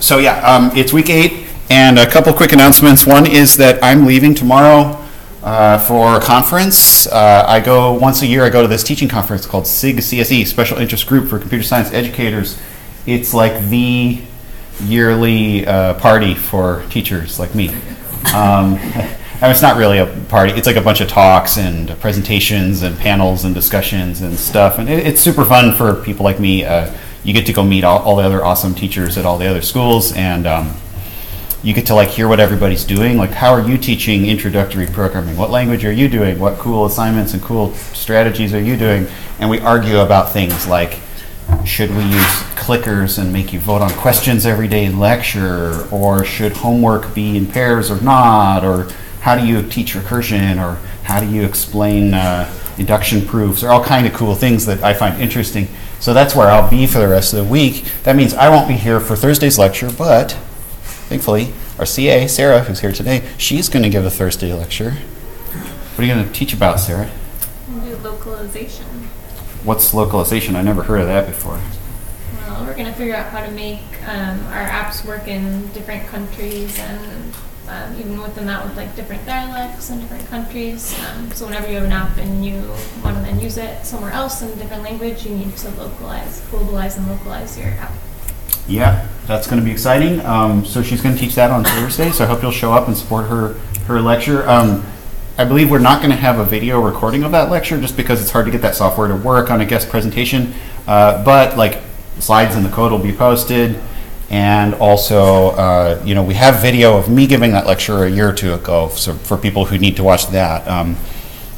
So yeah, um, it's week eight, and a couple quick announcements. One is that I'm leaving tomorrow uh, for a conference. Uh, I go once a year. I go to this teaching conference called SIG CSE, Special Interest Group for Computer Science Educators. It's like the yearly uh, party for teachers like me. Um, I mean, it's not really a party. It's like a bunch of talks and presentations and panels and discussions and stuff. And it, it's super fun for people like me. You get to go meet all, all, the other awesome teachers at all the other schools, and um, you get to like hear what everybody's doing. Like, how are you teaching introductory programming? What language are you doing? What cool assignments and cool strategies are you doing? And we argue about things like should we use clickers and make you vote on questions every day in lecture, or should homework be in pairs or not, or how do you teach recursion, or how do you explain uh, induction proofs, or all kind of cool things that I find interesting. So that's where I'll be for the rest of the week. That means I won't be here for Thursday's lecture, but thankfully, our CA, Sarah, who's here today, she's going to give a Thursday lecture. What are you going to teach about, Sarah? Do localization. What's localization? I never heard of that before. Well, we're going to figure out how to make um, our apps work in different countries and um, even within that with like different dialects and different countries. Um, so whenever you have an app and you want to then use it somewhere else in a different language, you need to localize, globalize, and localize your app. Yeah, that's going to be exciting. Um, so she's going to teach that on Thursday. So I hope you'll show up and support her her lecture. Um, I believe we're not going to have a video recording of that lecture just because it's hard to get that software to work on a guest presentation. Uh, but like slides and the code will be posted. And also, uh, you know, we have video of me giving that lecture a year or two ago so for people who need to watch that. Um,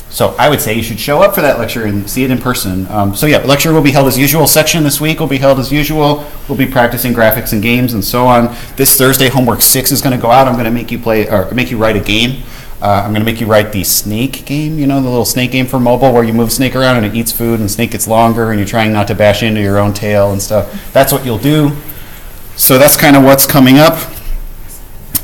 so I would say you should show up for that lecture and see it in person. Um, so yeah, lecture will be held as usual. Section this week will be held as usual. We'll be practicing graphics and games and so on. This Thursday, homework six is going to go out. I'm going to make you play or make you write a game. Uh, I'm going to make you write the snake game. You know, the little snake game for mobile where you move snake around and it eats food and snake gets longer and you're trying not to bash into your own tail and stuff. That's what you'll do. So that's kind of what's coming up.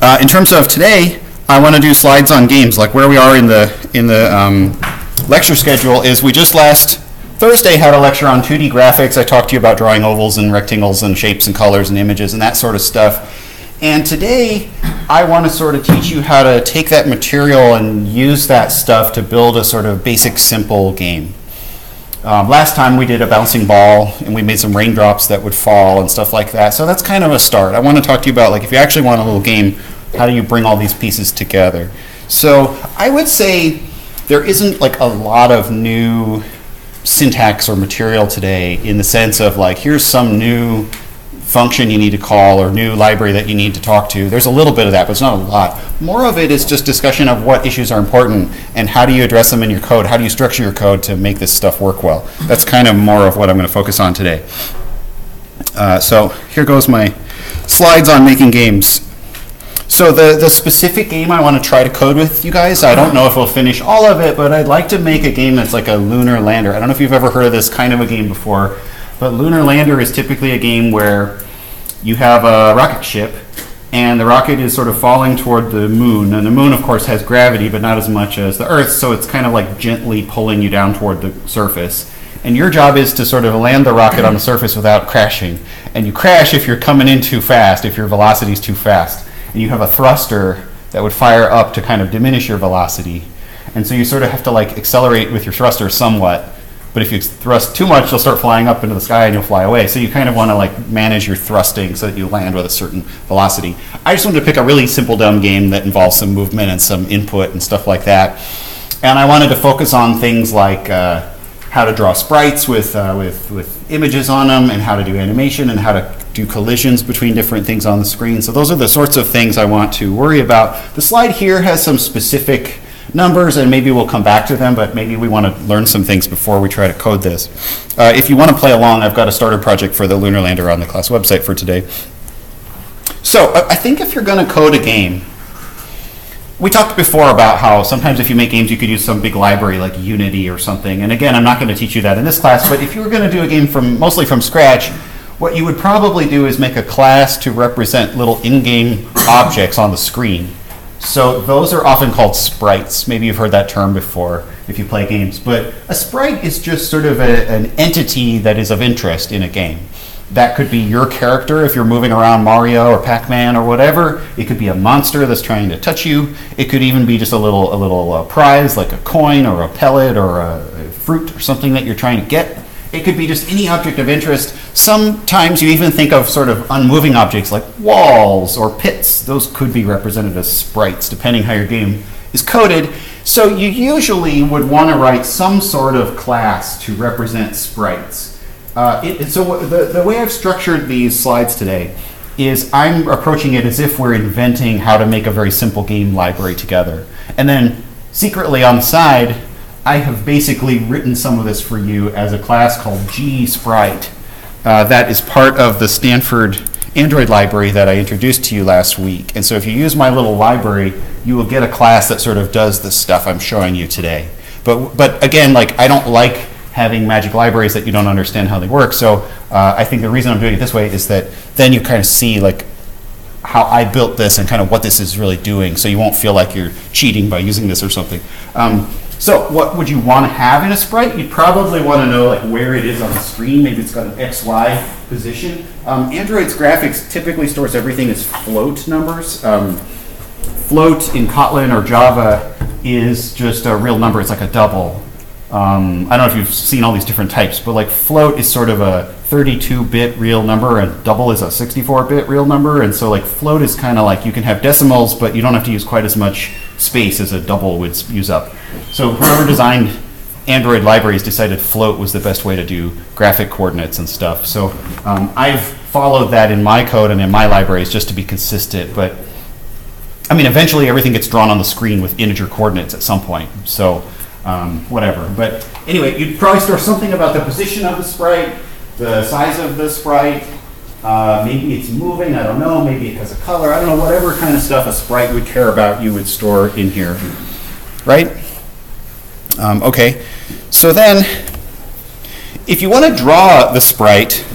Uh, in terms of today, I want to do slides on games. Like where we are in the in the um, lecture schedule is we just last Thursday had a lecture on 2D graphics. I talked to you about drawing ovals and rectangles and shapes and colors and images and that sort of stuff. And today, I want to sort of teach you how to take that material and use that stuff to build a sort of basic, simple game. Um, last time we did a bouncing ball and we made some raindrops that would fall and stuff like that. So that's kind of a start. I want to talk to you about like if you actually want a little game, how do you bring all these pieces together? So I would say there isn't like a lot of new syntax or material today in the sense of like here's some new function you need to call or new library that you need to talk to. There's a little bit of that, but it's not a lot. More of it is just discussion of what issues are important and how do you address them in your code. How do you structure your code to make this stuff work well? That's kind of more of what I'm going to focus on today. Uh, so here goes my slides on making games. So the, the specific game I want to try to code with you guys, I don't know if we'll finish all of it, but I'd like to make a game that's like a lunar lander. I don't know if you've ever heard of this kind of a game before. But Lunar Lander is typically a game where you have a rocket ship and the rocket is sort of falling toward the moon. And the moon, of course, has gravity, but not as much as the Earth, so it's kind of like gently pulling you down toward the surface. And your job is to sort of land the rocket on the surface without crashing. And you crash if you're coming in too fast, if your velocity is too fast. And you have a thruster that would fire up to kind of diminish your velocity. And so you sort of have to like accelerate with your thruster somewhat but if you thrust too much, you'll start flying up into the sky and you'll fly away. So you kind of want to like manage your thrusting so that you land with a certain velocity. I just wanted to pick a really simple dumb game that involves some movement and some input and stuff like that. And I wanted to focus on things like uh, how to draw sprites with, uh, with, with images on them and how to do animation and how to do collisions between different things on the screen. So those are the sorts of things I want to worry about. The slide here has some specific numbers, and maybe we'll come back to them, but maybe we want to learn some things before we try to code this. Uh, if you want to play along, I've got a starter project for the Lunar Lander on the class website for today. So I think if you're going to code a game, we talked before about how sometimes if you make games, you could use some big library like Unity or something. And again, I'm not going to teach you that in this class, but if you were going to do a game from mostly from scratch, what you would probably do is make a class to represent little in-game objects on the screen. So those are often called sprites. Maybe you've heard that term before if you play games. But a sprite is just sort of a, an entity that is of interest in a game. That could be your character if you're moving around Mario or Pac-Man or whatever. It could be a monster that's trying to touch you. It could even be just a little a little uh, prize like a coin or a pellet or a, a fruit or something that you're trying to get. It could be just any object of interest. Sometimes you even think of sort of unmoving objects like walls or pits. Those could be represented as sprites, depending how your game is coded. So you usually would want to write some sort of class to represent sprites. Uh, it, so the, the way I've structured these slides today is I'm approaching it as if we're inventing how to make a very simple game library together. And then secretly on the side, I have basically written some of this for you as a class called G Sprite. Uh, that is part of the Stanford Android library that I introduced to you last week. And so if you use my little library, you will get a class that sort of does the stuff I'm showing you today. But, but again, like I don't like having magic libraries that you don't understand how they work. So uh, I think the reason I'm doing it this way is that then you kind of see like how I built this and kind of what this is really doing. So you won't feel like you're cheating by using this or something. Um, so what would you want to have in a sprite? You'd probably want to know like where it is on the screen. Maybe it's got an XY position. Um, Android's graphics typically stores everything as float numbers. Um, float in Kotlin or Java is just a real number. It's like a double. Um, I don't know if you've seen all these different types, but like float is sort of a 32-bit real number, and double is a 64-bit real number, and so like float is kind of like you can have decimals, but you don't have to use quite as much space as a double would use up. So whoever designed Android libraries decided float was the best way to do graphic coordinates and stuff. So um, I've followed that in my code and in my libraries just to be consistent, but I mean, eventually everything gets drawn on the screen with integer coordinates at some point. So um, whatever. But anyway, you'd probably store something about the position of the sprite, the size of the sprite. Uh, maybe it's moving. I don't know. Maybe it has a color. I don't know. Whatever kind of stuff a sprite would care about, you would store in here, right? Um, okay. So then, if you want to draw the sprite,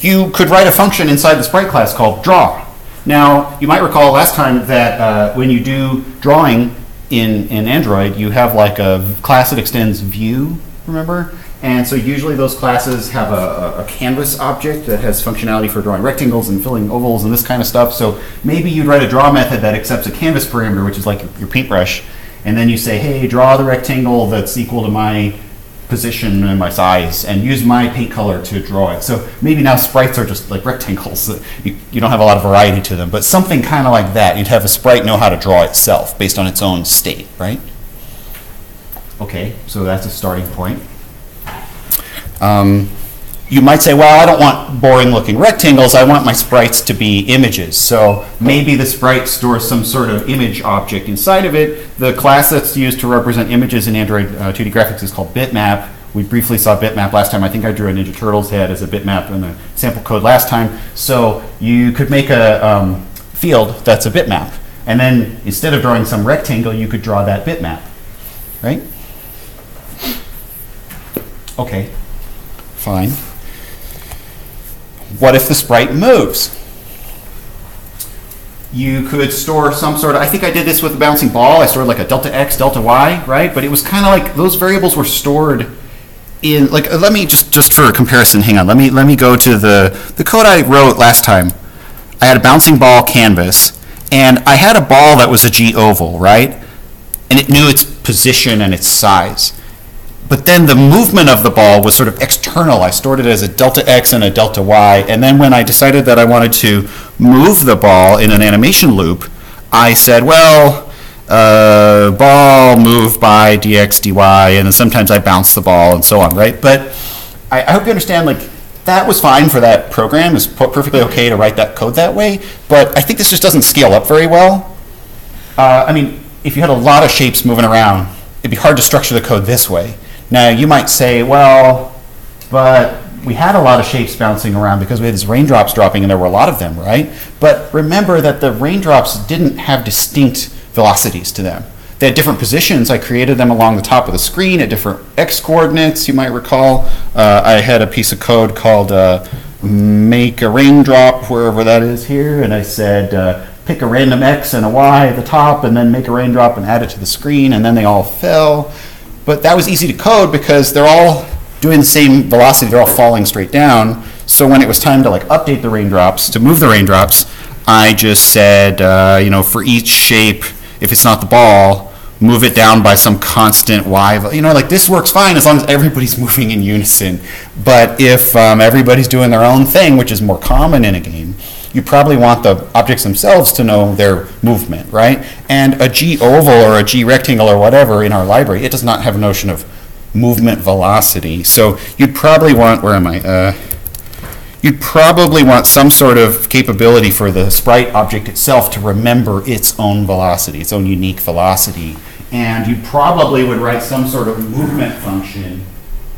you could write a function inside the sprite class called draw. Now, you might recall last time that uh, when you do drawing, in, in Android, you have like a class that extends view, remember? And so usually those classes have a, a, canvas object that has functionality for drawing rectangles and filling ovals and this kind of stuff. So maybe you'd write a draw method that accepts a canvas parameter, which is like your paintbrush, and then you say, hey, draw the rectangle that's equal to my position and my size and use my paint color to draw it. So maybe now sprites are just like rectangles. You, you don't have a lot of variety to them, but something kind of like that. You'd have a sprite know how to draw itself based on its own state, right? Okay, so that's a starting point. Um, you might say, well, I don't want boring looking rectangles. I want my sprites to be images. So maybe the sprite stores some sort of image object inside of it. The class that's used to represent images in Android uh, 2D graphics is called bitmap. We briefly saw bitmap last time. I think I drew a Ninja Turtles head as a bitmap in the sample code last time. So you could make a um, field that's a bitmap. And then instead of drawing some rectangle, you could draw that bitmap, right? Okay, fine. What if the sprite moves? You could store some sort of, I think I did this with the bouncing ball. I stored like a delta x, delta y, right? But it was kind of like those variables were stored in, like, uh, let me just, just for comparison, hang on. Let me, let me go to the, the code I wrote last time. I had a bouncing ball canvas, and I had a ball that was a G oval, right? And it knew its position and its size but then the movement of the ball was sort of external. I stored it as a delta x and a delta y. And then when I decided that I wanted to move the ball in an animation loop, I said, well, uh, ball move by dx dy, and then sometimes I bounce the ball and so on, right? But I, I hope you understand, like, that was fine for that program. It's perfectly okay to write that code that way. But I think this just doesn't scale up very well. Uh, I mean, if you had a lot of shapes moving around, it'd be hard to structure the code this way. Now, you might say, well, but we had a lot of shapes bouncing around because we had these raindrops dropping and there were a lot of them, right? But remember that the raindrops didn't have distinct velocities to them. They had different positions. I created them along the top of the screen at different x coordinates, you might recall. Uh, I had a piece of code called uh, make a raindrop wherever that is here, and I said uh, pick a random x and a y at the top, and then make a raindrop and add it to the screen, and then they all fell. But that was easy to code because they're all doing the same velocity, they're all falling straight down. So when it was time to like update the raindrops, to move the raindrops, I just said, uh, you know, for each shape, if it's not the ball, move it down by some constant y. You know, like this works fine as long as everybody's moving in unison. But if um, everybody's doing their own thing, which is more common in a game, you probably want the objects themselves to know their movement, right? And a G oval or a G rectangle or whatever in our library, it does not have a notion of movement velocity. So you'd probably want, where am I? Uh, you'd probably want some sort of capability for the sprite object itself to remember its own velocity, its own unique velocity. And you probably would write some sort of movement function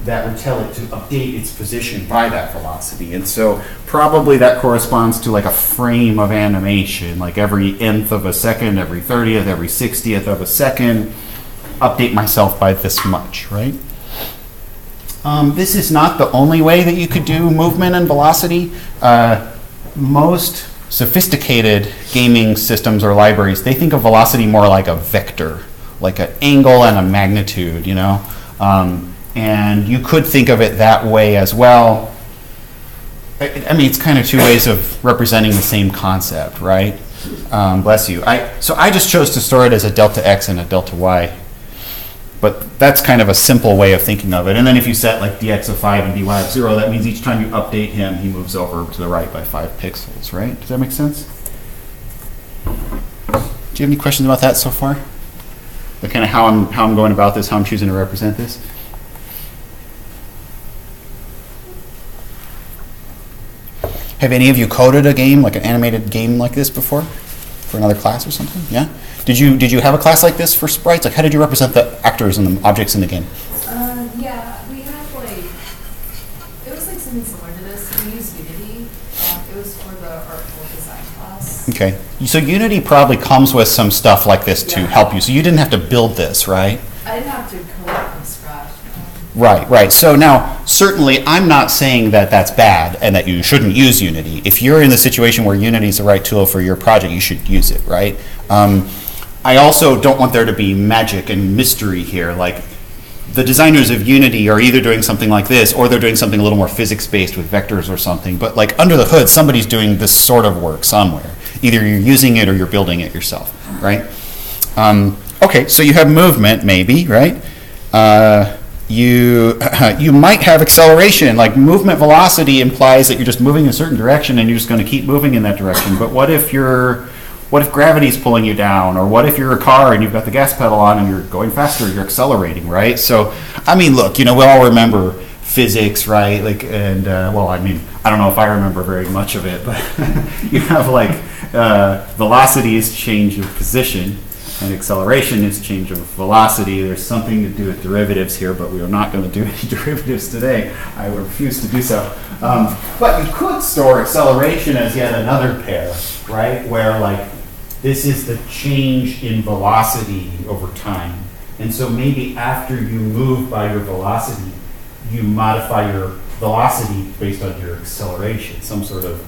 that would tell it to update its position by that velocity. And so probably that corresponds to like a frame of animation, like every nth of a second, every 30th, every 60th of a second, update myself by this much, right? Um, this is not the only way that you could do movement and velocity. Uh, most sophisticated gaming systems or libraries, they think of velocity more like a vector, like an angle and a magnitude, you know? Um, and you could think of it that way as well. I, I mean, it's kind of two ways of representing the same concept, right? Um, bless you. I, so I just chose to store it as a delta x and a delta y. But that's kind of a simple way of thinking of it. And then if you set like dx of 5 and dy of 0, that means each time you update him, he moves over to the right by 5 pixels, right? Does that make sense? Do you have any questions about that so far? Kind of how I'm, how I'm going about this, how I'm choosing to represent this? Have any of you coded a game, like an animated game like this before? For another class or something? Yeah? Did you did you have a class like this for sprites? Like how did you represent the actors and the objects in the game? Uh, yeah, we had like, it was like something similar to this. We used Unity. Um, it was for the artful design class. Okay. So Unity probably comes with some stuff like this to help you. So you didn't have to build this, right? I didn't have to code from scratch. Um, Right, right. So now, certainly, I'm not saying that that's bad and that you shouldn't use Unity. If you're in the situation where Unity is the right tool for your project, you should use it, right? Um, I also don't want there to be magic and mystery here. Like, the designers of Unity are either doing something like this or they're doing something a little more physics based with vectors or something. But, like, under the hood, somebody's doing this sort of work somewhere. Either you're using it or you're building it yourself, right? Um, okay, so you have movement, maybe, right? Uh, you you might have acceleration. Like movement velocity implies that you're just moving in a certain direction and you're just going to keep moving in that direction. But what if you're what if gravity's pulling you down, or what if you're a car and you've got the gas pedal on and you're going faster, you're accelerating, right? So, I mean, look, you know, we all remember physics, right? Like, and uh, well, I mean, I don't know if I remember very much of it, but you have like uh, velocity is change of position, and acceleration is change of velocity. There's something to do with derivatives here, but we are not going to do any derivatives today. I refuse to do so. Um, but you could store acceleration as yet another pair, right? Where like this is the change in velocity over time. And so maybe after you move by your velocity, you modify your velocity based on your acceleration, some sort of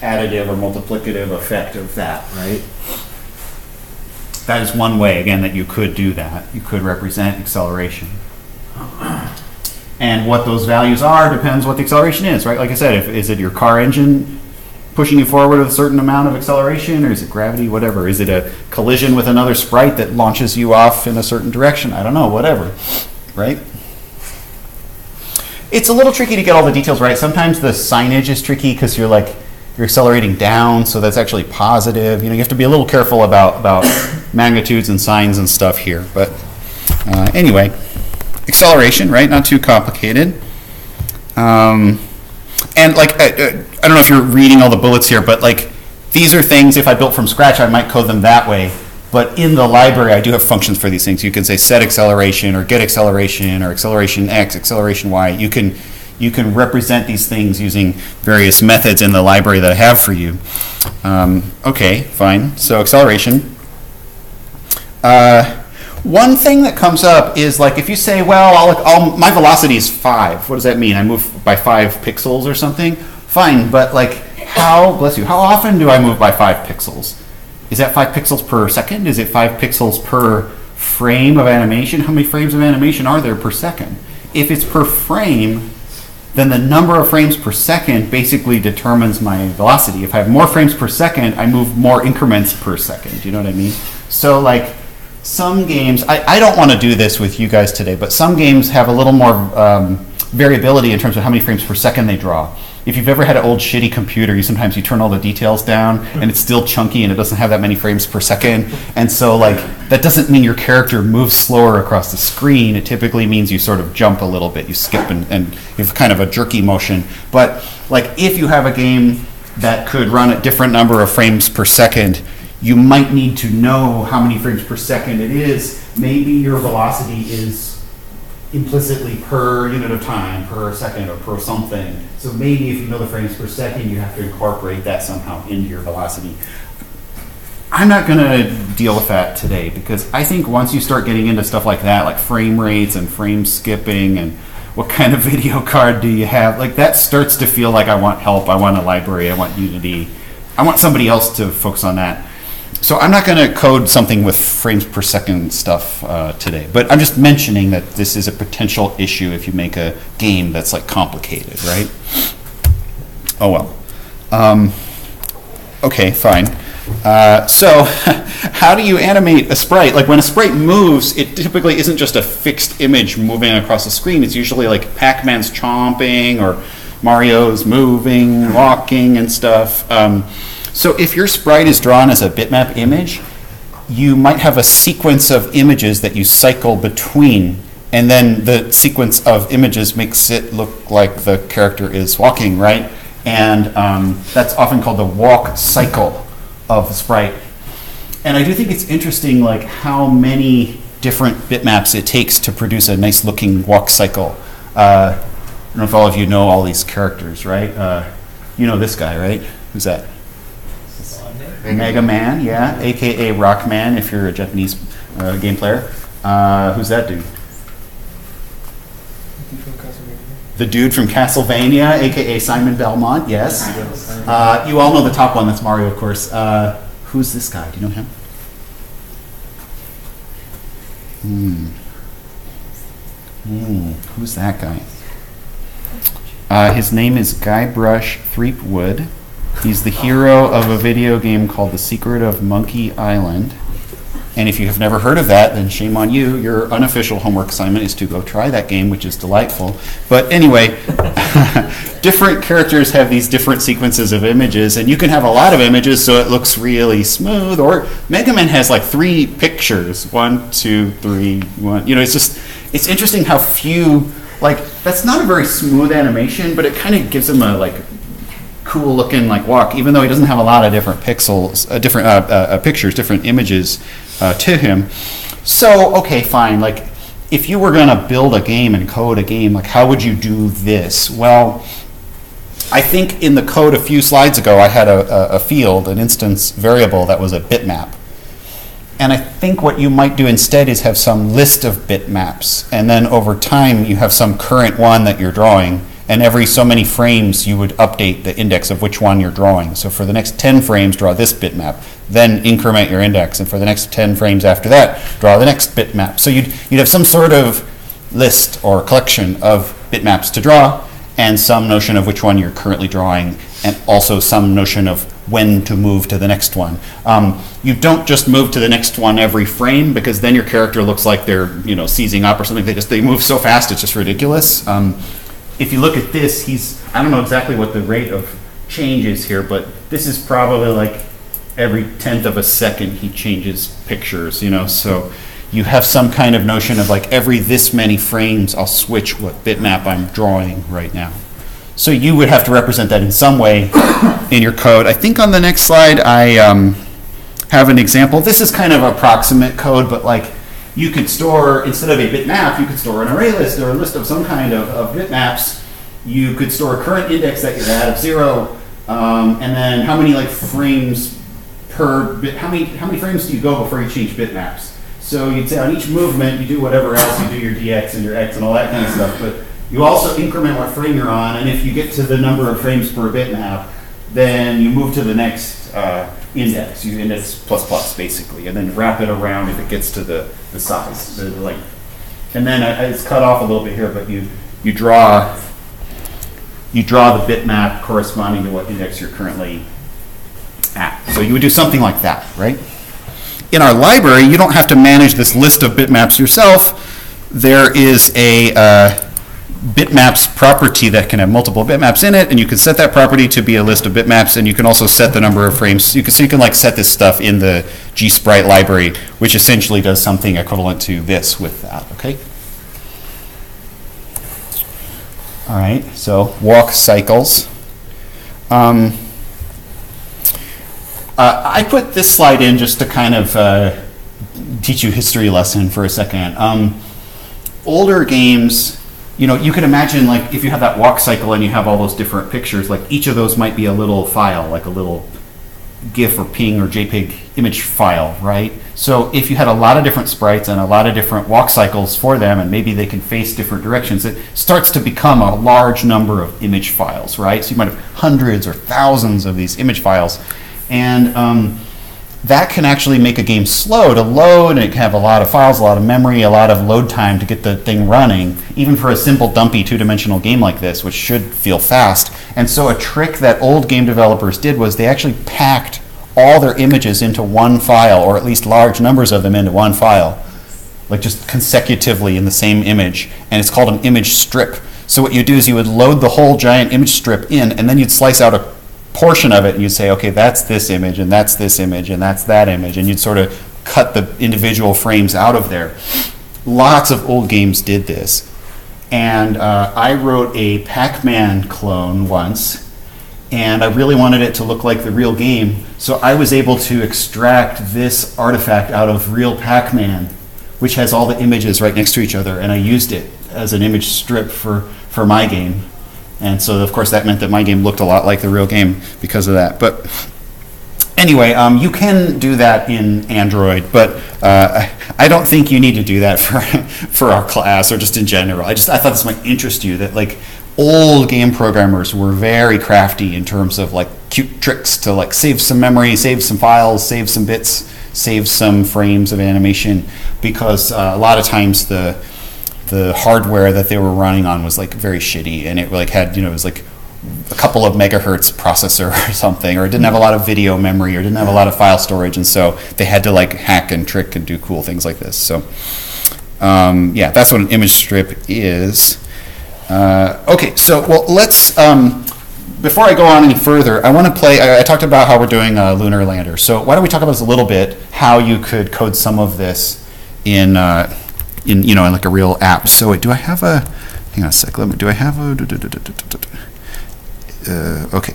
additive or multiplicative effect of that, right? That is one way, again, that you could do that. You could represent acceleration. And what those values are depends what the acceleration is, right? Like I said, if, is it your car engine pushing you forward with a certain amount of acceleration, or is it gravity, whatever? Is it a collision with another sprite that launches you off in a certain direction? I don't know, whatever, right? It's a little tricky to get all the details right. Sometimes the signage is tricky because you're like you're accelerating down, so that's actually positive. You know, you have to be a little careful about about magnitudes and signs and stuff here. But uh, anyway, acceleration, right? Not too complicated. Um, and like, I, I I don't know if you're reading all the bullets here, but like, these are things. If I built from scratch, I might code them that way. But in the library, I do have functions for these things. You can say set acceleration or get acceleration or acceleration x, acceleration y. You can you can represent these things using various methods in the library that I have for you. Um, okay, fine. So acceleration. Uh, one thing that comes up is like if you say, well, I'll, I'll, my velocity is five. What does that mean? I move by five pixels or something? Fine, but like how, bless you, how often do I move by five pixels? Is that five pixels per second? Is it five pixels per frame of animation? How many frames of animation are there per second? If it's per frame, then the number of frames per second basically determines my velocity. If I have more frames per second, I move more increments per second. Do you know what I mean? So like some games, I, I don't want to do this with you guys today, but some games have a little more um, variability in terms of how many frames per second they draw. If you've ever had an old shitty computer, you sometimes you turn all the details down and it's still chunky and it doesn't have that many frames per second. And so like that doesn't mean your character moves slower across the screen. It typically means you sort of jump a little bit, you skip and, and you have kind of a jerky motion. But like if you have a game that could run at different number of frames per second, you might need to know how many frames per second it is. Maybe your velocity is implicitly per unit of time, per second, or per something. So maybe if you know the frames per second, you have to incorporate that somehow into your velocity. I'm not going to deal with that today because I think once you start getting into stuff like that, like frame rates and frame skipping and what kind of video card do you have, like that starts to feel like I want help, I want a library, I want Unity, I want somebody else to focus on that. So I'm not going to code something with frames per second stuff uh, today, but I'm just mentioning that this is a potential issue if you make a game that's like complicated, right? Oh well. Um, okay, fine. Uh, so, how do you animate a sprite? Like when a sprite moves, it typically isn't just a fixed image moving across the screen. It's usually like Pac-Man's chomping or Mario's moving, walking, and stuff. Um, so if your sprite is drawn as a bitmap image, you might have a sequence of images that you cycle between, and then the sequence of images makes it look like the character is walking, right? And um, that's often called the walk cycle of the sprite. And I do think it's interesting, like how many different bitmaps it takes to produce a nice looking walk cycle. Uh, I don't know if all of you know all these characters, right? Uh, you know this guy, right? Who's that? Mega Man, yeah, aka Rockman if you're a Japanese uh, game player. Uh, who's that dude? The dude from Castlevania, aka Simon Belmont, yes. Uh, you all know the top one, that's Mario, of course. Uh, who's this guy? Do you know him? Hmm. Hmm. Who's that guy? Uh, his name is Guybrush Threepwood. He's the hero of a video game called The Secret of Monkey Island. And if you have never heard of that, then shame on you. Your unofficial homework assignment is to go try that game, which is delightful. But anyway, different characters have these different sequences of images, and you can have a lot of images so it looks really smooth. Or Mega Man has like three pictures one, two, three, one. You know, it's just, it's interesting how few, like, that's not a very smooth animation, but it kind of gives him a like cool looking like walk, even though he doesn't have a lot of different pixels, uh, different uh, uh, uh, pictures, different images uh, to him. So okay, fine. Like if you were gonna build a game and code a game, like how would you do this? Well, I think in the code a few slides ago, I had a, a, a field, an instance variable that was a bitmap. And I think what you might do instead is have some list of bitmaps, and then over time you have some current one that you're drawing, and every so many frames you would update the index of which one you're drawing. So for the next 10 frames, draw this bitmap, then increment your index, and for the next 10 frames after that, draw the next bitmap. So you'd, you'd have some sort of list or collection of bitmaps to draw, and some notion of which one you're currently drawing, and also some notion of when to move to the next one. Um, you don't just move to the next one every frame because then your character looks like they're you know seizing up or something. They just they move so fast it's just ridiculous. Um, if you look at this, he's, I don't know exactly what the rate of change is here, but this is probably like every tenth of a second he changes pictures, you know, so you have some kind of notion of like every this many frames I'll switch what bitmap I'm drawing right now. So you would have to represent that in some way in your code. I think on the next slide I um, have an example. This is kind of approximate code, but like you could store, instead of a bitmap, you could store an array list or a list of some kind of, of bitmaps. You could store a current index that you're at of zero, um, and then how many like frames per bit, how many, how many frames do you go before you change bitmaps? So you'd say on each movement, you do whatever else, you do your dx and your x and all that kind of stuff, but you also increment what frame you're on, and if you get to the number of frames per bitmap, then you move to the next uh, index. You index plus plus basically, and then wrap it around if it gets to the, the size, the, length. And then uh, it's cut off a little bit here, but you you draw you draw the bitmap corresponding to what index you're currently at. So you would do something like that, right? In our library, you don't have to manage this list of bitmaps yourself. There is a uh, bitmaps property that can have multiple bitmaps in it, and you can set that property to be a list of bitmaps, and you can also set the number of frames. You can, so you can like set this stuff in the GSprite library, which essentially does something equivalent to this with that, okay? All right, so walk cycles. Um, uh, I put this slide in just to kind of uh, teach you history lesson for a second. Um, older games, you know, you can imagine like if you have that walk cycle and you have all those different pictures, like each of those might be a little file, like a little GIF or PNG or JPEG image file, right? So if you had a lot of different sprites and a lot of different walk cycles for them, and maybe they can face different directions, it starts to become a large number of image files, right? So you might have hundreds or thousands of these image files, and um, that can actually make a game slow to load, and it can have a lot of files, a lot of memory, a lot of load time to get the thing running, even for a simple dumpy two-dimensional game like this, which should feel fast. And so a trick that old game developers did was they actually packed all their images into one file, or at least large numbers of them into one file, like just consecutively in the same image, and it's called an image strip. So what you do is you would load the whole giant image strip in, and then you'd slice out a portion of it and you'd say, okay, that's this image and that's this image and that's that image, and you'd sort of cut the individual frames out of there. Lots of old games did this. And uh, I wrote a Pac Man clone once, and I really wanted it to look like the real game, so I was able to extract this artifact out of real Pac Man, which has all the images right next to each other, and I used it as an image strip for, for my game. And so, of course, that meant that my game looked a lot like the real game because of that. But anyway, um, you can do that in Android, but uh, I don't think you need to do that for for our class or just in general. I just I thought this might interest you that like old game programmers were very crafty in terms of like cute tricks to like save some memory, save some files, save some bits, save some frames of animation because uh, a lot of times the the hardware that they were running on was like very shitty and it like had you know it was like a couple of megahertz processor or something or it didn't have a lot of video memory or didn't have a lot of file storage and so they had to like hack and trick and do cool things like this so um, yeah that's what an image strip is uh, okay so well let's um, before I go on any further, I want to play. I, I talked about how we're doing a lunar lander. So why don't we talk about this a little bit? How you could code some of this in uh, in you know in like a real app. So do I have a? Hang on a sec. Let me. Do I have a? Uh, okay,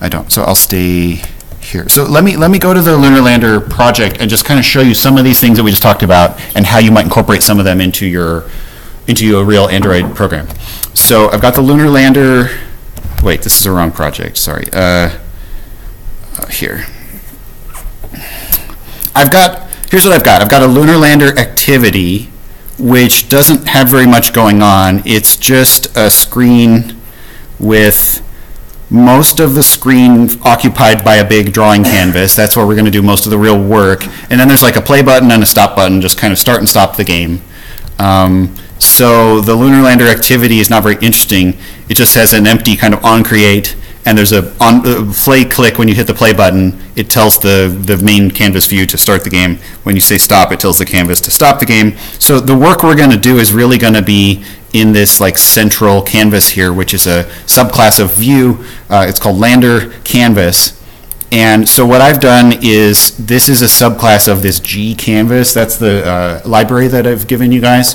I don't. So I'll stay here. So let me let me go to the lunar lander project and just kind of show you some of these things that we just talked about and how you might incorporate some of them into your into your real Android program. So I've got the lunar lander. Wait, this is the wrong project. Sorry. Uh, here. I've got here's what I've got. I've got a lunar lander activity, which doesn't have very much going on. It's just a screen with most of the screen occupied by a big drawing canvas. That's where we're going to do most of the real work. And then there's like a play button and a stop button, just kind of start and stop the game. Um, so the lunar lander activity is not very interesting. It just has an empty kind of on create and there's a on uh, play click when you hit the play button. It tells the the main canvas view to start the game. When you say stop, it tells the canvas to stop the game. So the work we're going to do is really going to be in this like central canvas here, which is a subclass of view. Uh, it's called lander canvas. And so what I've done is this is a subclass of this G canvas. That's the uh, library that I've given you guys.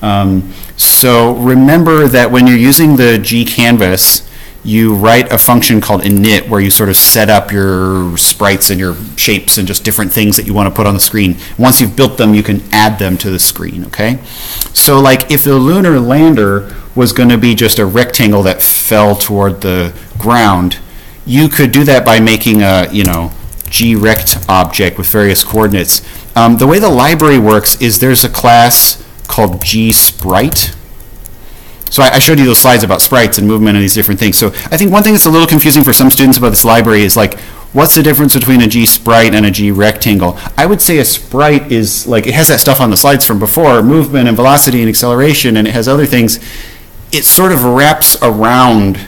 Um, so remember that when you're using the G canvas, you write a function called init where you sort of set up your sprites and your shapes and just different things that you want to put on the screen. Once you've built them, you can add them to the screen, okay? So like if the lunar lander was going to be just a rectangle that fell toward the ground, you could do that by making a, you know, grect object with various coordinates. Um, the way the library works is there's a class called gsprite. So I, I showed you those slides about sprites and movement and these different things. So I think one thing that's a little confusing for some students about this library is like, what's the difference between a G sprite and a G rectangle? I would say a sprite is like, it has that stuff on the slides from before, movement and velocity and acceleration, and it has other things. it sort of wraps around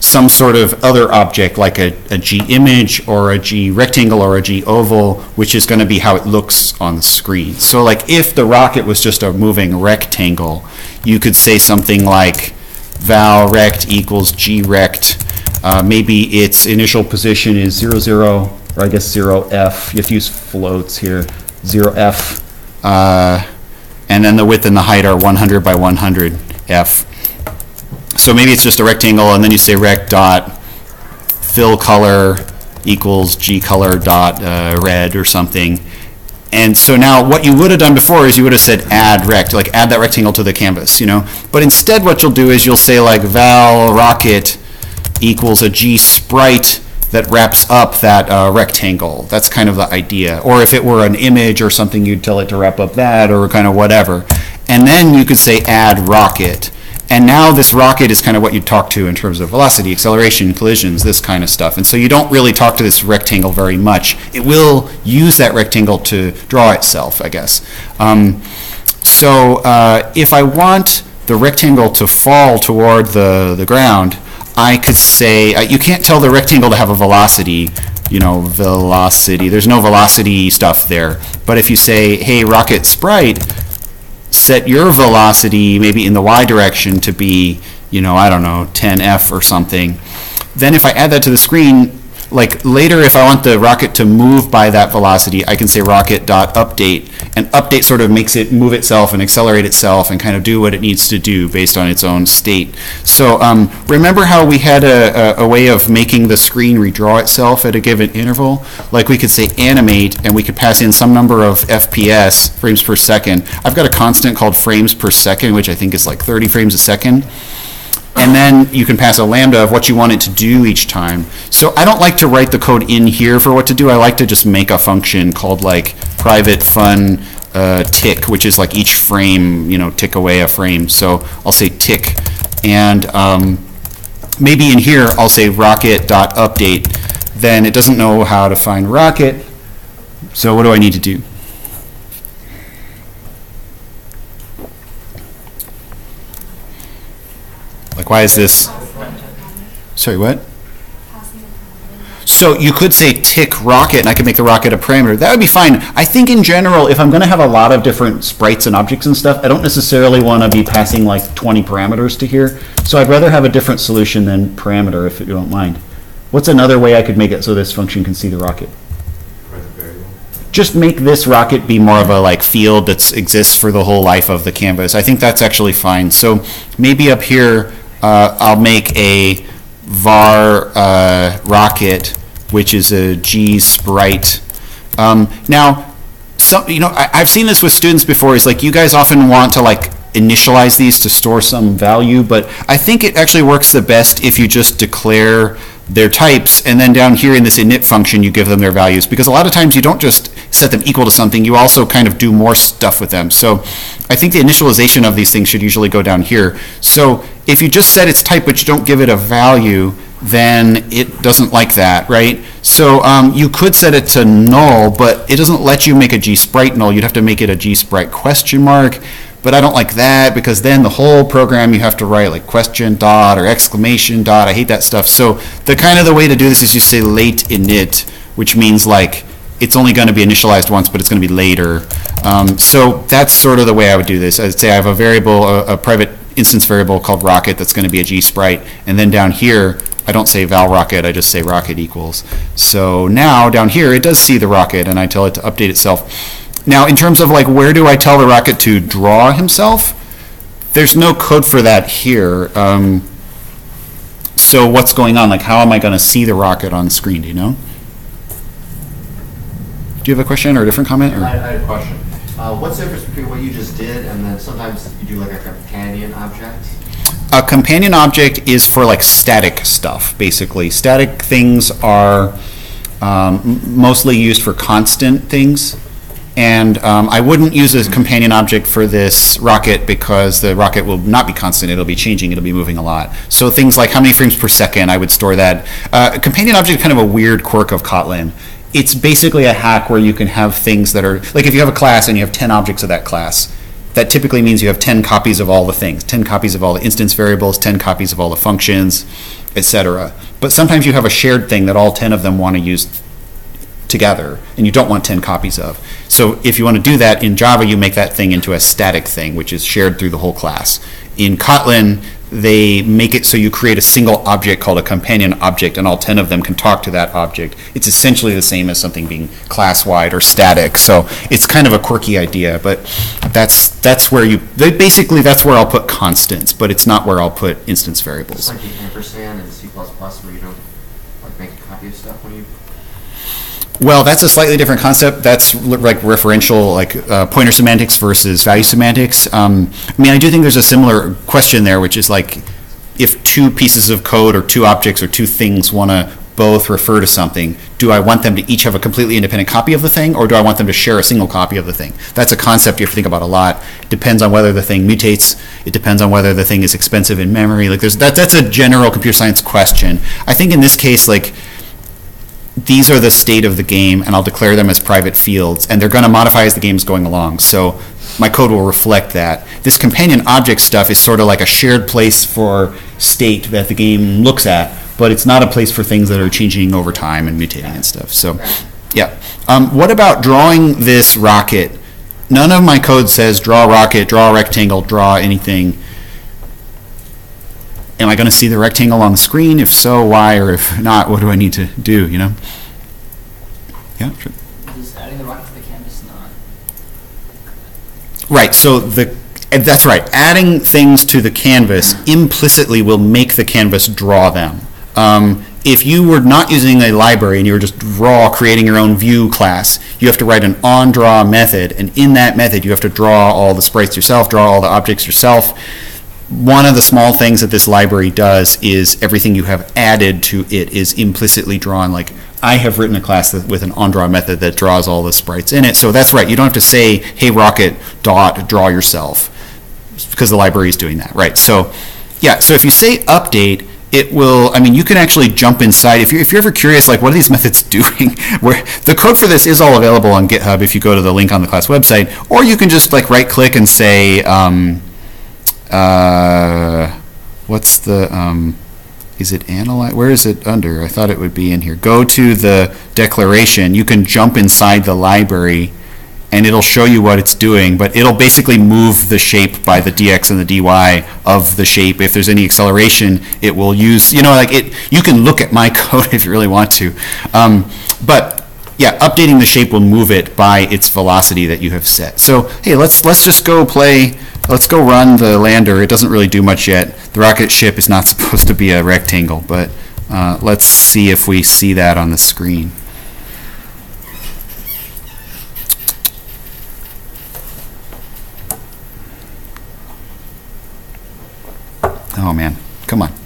some sort of other object, like a, a G image or a G rectangle or a G oval, which is going to be how it looks on the screen. So like if the rocket was just a moving rectangle, you could say something like val rect equals G rect. Uh, maybe its initial position is zero zero, or I guess zero F. You have to use floats here. Zero F. Uh, and then the width and the height are 100 by 100 F. So maybe it's just a rectangle, and then you say rect dot fill color equals G color dot uh, red or something. And so now what you would have done before is you would have said add rect, like add that rectangle to the canvas, you know? But instead what you'll do is you'll say like val rocket equals a G sprite that wraps up that uh, rectangle. That's kind of the idea. Or if it were an image or something, you'd tell it to wrap up that or kind of whatever. And then you could say add rocket. And now this rocket is kind of what you talk to in terms of velocity, acceleration, collisions, this kind of stuff. And so you don't really talk to this rectangle very much. It will use that rectangle to draw itself, I guess. Um, so uh, if I want the rectangle to fall toward the, the ground, I could say, uh, you can't tell the rectangle to have a velocity, you know, velocity. There's no velocity stuff there. But if you say, hey, rocket sprite, set your velocity maybe in the y direction to be, you know, I don't know, 10f or something. Then if I add that to the screen, like later if I want the rocket to move by that velocity, I can say rocket dot update, and update sort of makes it move itself and accelerate itself and kind of do what it needs to do based on its own state. So um, remember how we had a, a, a way of making the screen redraw itself at a given interval? Like we could say animate, and we could pass in some number of FPS, frames per second. I've got a constant called frames per second, which I think is like 30 frames a second and then you can pass a lambda of what you want it to do each time. So I don't like to write the code in here for what to do. I like to just make a function called like private fun uh, tick, which is like each frame, you know, tick away a frame. So I'll say tick, and um, maybe in here I'll say rocket dot update. Then it doesn't know how to find rocket. So what do I need to do? Like, why is this? Sorry, what? So you could say tick rocket, and I could make the rocket a parameter. That would be fine. I think in general, if I'm going to have a lot of different sprites and objects and stuff, I don't necessarily want to be passing like 20 parameters to here. So I'd rather have a different solution than parameter, if you don't mind. What's another way I could make it so this function can see the rocket? Just make this rocket be more of a like field that exists for the whole life of the canvas. I think that's actually fine. So maybe up here, uh, I'll make a var uh, rocket, which is a G sprite. Um, now, you know, I, I've seen this with students before. Is like you guys often want to like initialize these to store some value, but I think it actually works the best if you just declare their types, and then down here in this init function, you give them their values. Because a lot of times you don't just set them equal to something, you also kind of do more stuff with them. So I think the initialization of these things should usually go down here. So if you just set its type, but you don't give it a value, then it doesn't like that, right? So um, you could set it to null, but it doesn't let you make a gsprite null. You'd have to make it a gsprite question mark. But I don't like that because then the whole program you have to write like question dot or exclamation dot. I hate that stuff. So the kind of the way to do this is you say late init, which means like it's only going to be initialized once, but it's going to be later. Um, so that's sort of the way I would do this. I'd say I have a variable, a, a private instance variable called rocket that's going to be a G sprite, and then down here I don't say val rocket, I just say rocket equals. So now down here it does see the rocket, and I tell it to update itself. Now, in terms of like where do I tell the rocket to draw himself? There's no code for that here. Um, so what's going on? Like, how am I going to see the rocket on screen? Do you know? Do you have a question or a different comment? I Or? I had a question. Uh, What's the difference between what you just did and then sometimes you do like a companion object? A companion object is for like static stuff, basically. Static things are um, m- mostly used for constant things. And um, I wouldn't use a companion object for this rocket because the rocket will not be constant. It'll be changing. It'll be moving a lot. So things like how many frames per second, I would store that. Uh, a companion object is kind of a weird quirk of Kotlin. It's basically a hack where you can have things that are like if you have a class and you have 10 objects of that class, that typically means you have 10 copies of all the things 10 copies of all the instance variables 10 copies of all the functions etc but sometimes you have a shared thing that all 10 of them want to use together and you don't want 10 copies of. So if you want to do that in java you make that thing into a static thing which is shared through the whole class. In kotlin they make it so you create a single object called a companion object and all 10 of them can talk to that object it's essentially the same as something being class wide or static so it's kind of a quirky idea but that's that's where you they- basically that's where i'll put constants but it's not where i'll put instance variables like the ampersand in C++ where you don't like make a copy of stuff when you. Well, that's a slightly different concept. That's like referential, like uh, pointer semantics versus value semantics. Um, I mean, I do think there's a similar question there, which is like if two pieces of code or two objects or two things want to both refer to something, do I want them to each have a completely independent copy of the thing, or do I want them to share a single copy of the thing? That's a concept you have to think about a lot. Depends on whether the thing mutates. It depends on whether the thing is expensive in memory. Like, there's that. That's a general computer science question. I think in this case, like these are the state of the game, and I'll declare them as private fields, and they're going to modify as the game's going along. So my code will reflect that. This companion object stuff is sort of like a shared place for state that the game looks at, but it's not a place for things that are changing over time and mutating and stuff. So, yeah. Um, what about drawing this rocket? None of my code says draw rocket, draw rectangle, draw anything. Am I going to see the rectangle on the screen? If so, why? Or if not, what do I need to do? You know? Yeah. Sure. Is adding the rocket to the canvas not? Right. So the that's right. Adding things to the canvas implicitly will make the canvas draw them. Um, if you were not using a library and you were just raw creating your own view class, you have to write an onDraw method, and in that method you have to draw all the sprites yourself, draw all the objects yourself. One of the small things that this library does is everything you have added to it is implicitly drawn. Like I have written a class that, with an onDraw method that draws all the sprites in it. So that's right. You don't have to say, "Hey Rocket, dot draw yourself," because the library is doing that, right? So yeah. So if you say update, it will. I mean, you can actually jump inside. If you're if you're ever curious, like what are these methods doing? Where the code for this is all available on GitHub if you go to the link on the class website, or you can just like right click and say. Um, uh, what's the um, is it analyze where is it under i thought it would be in here go to the declaration you can jump inside the library and it'll show you what it's doing but it'll basically move the shape by the dx and the dy of the shape if there's any acceleration it will use you know like it you can look at my code if you really want to um, but yeah, updating the shape will move it by its velocity that you have set. So, hey, let's let's just go play. Let's go run the lander. It doesn't really do much yet. The rocket ship is not supposed to be a rectangle, but uh, let's see if we see that on the screen. Oh man, come on.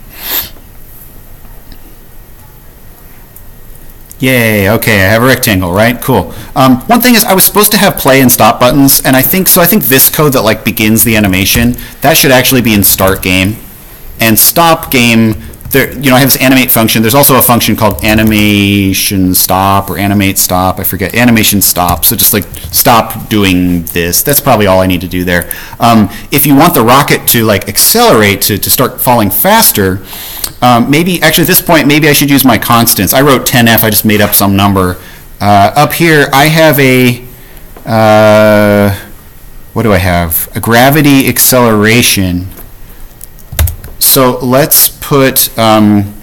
Yay, okay, I have a rectangle, right? Cool. Um, one thing is I was supposed to have play and stop buttons, and I think, so I think this code that like begins the animation, that should actually be in start game. And stop game, there, you know, I have this animate function. There's also a function called animation stop or animate stop, I forget, animation stop. So just like stop doing this. That's probably all I need to do there. Um, if you want the rocket to like accelerate, to, to start falling faster, um, maybe, actually at this point, maybe I should use my constants. I wrote 10f, I just made up some number. Uh, up here, I have a, uh, what do I have? A gravity acceleration. So let's put um,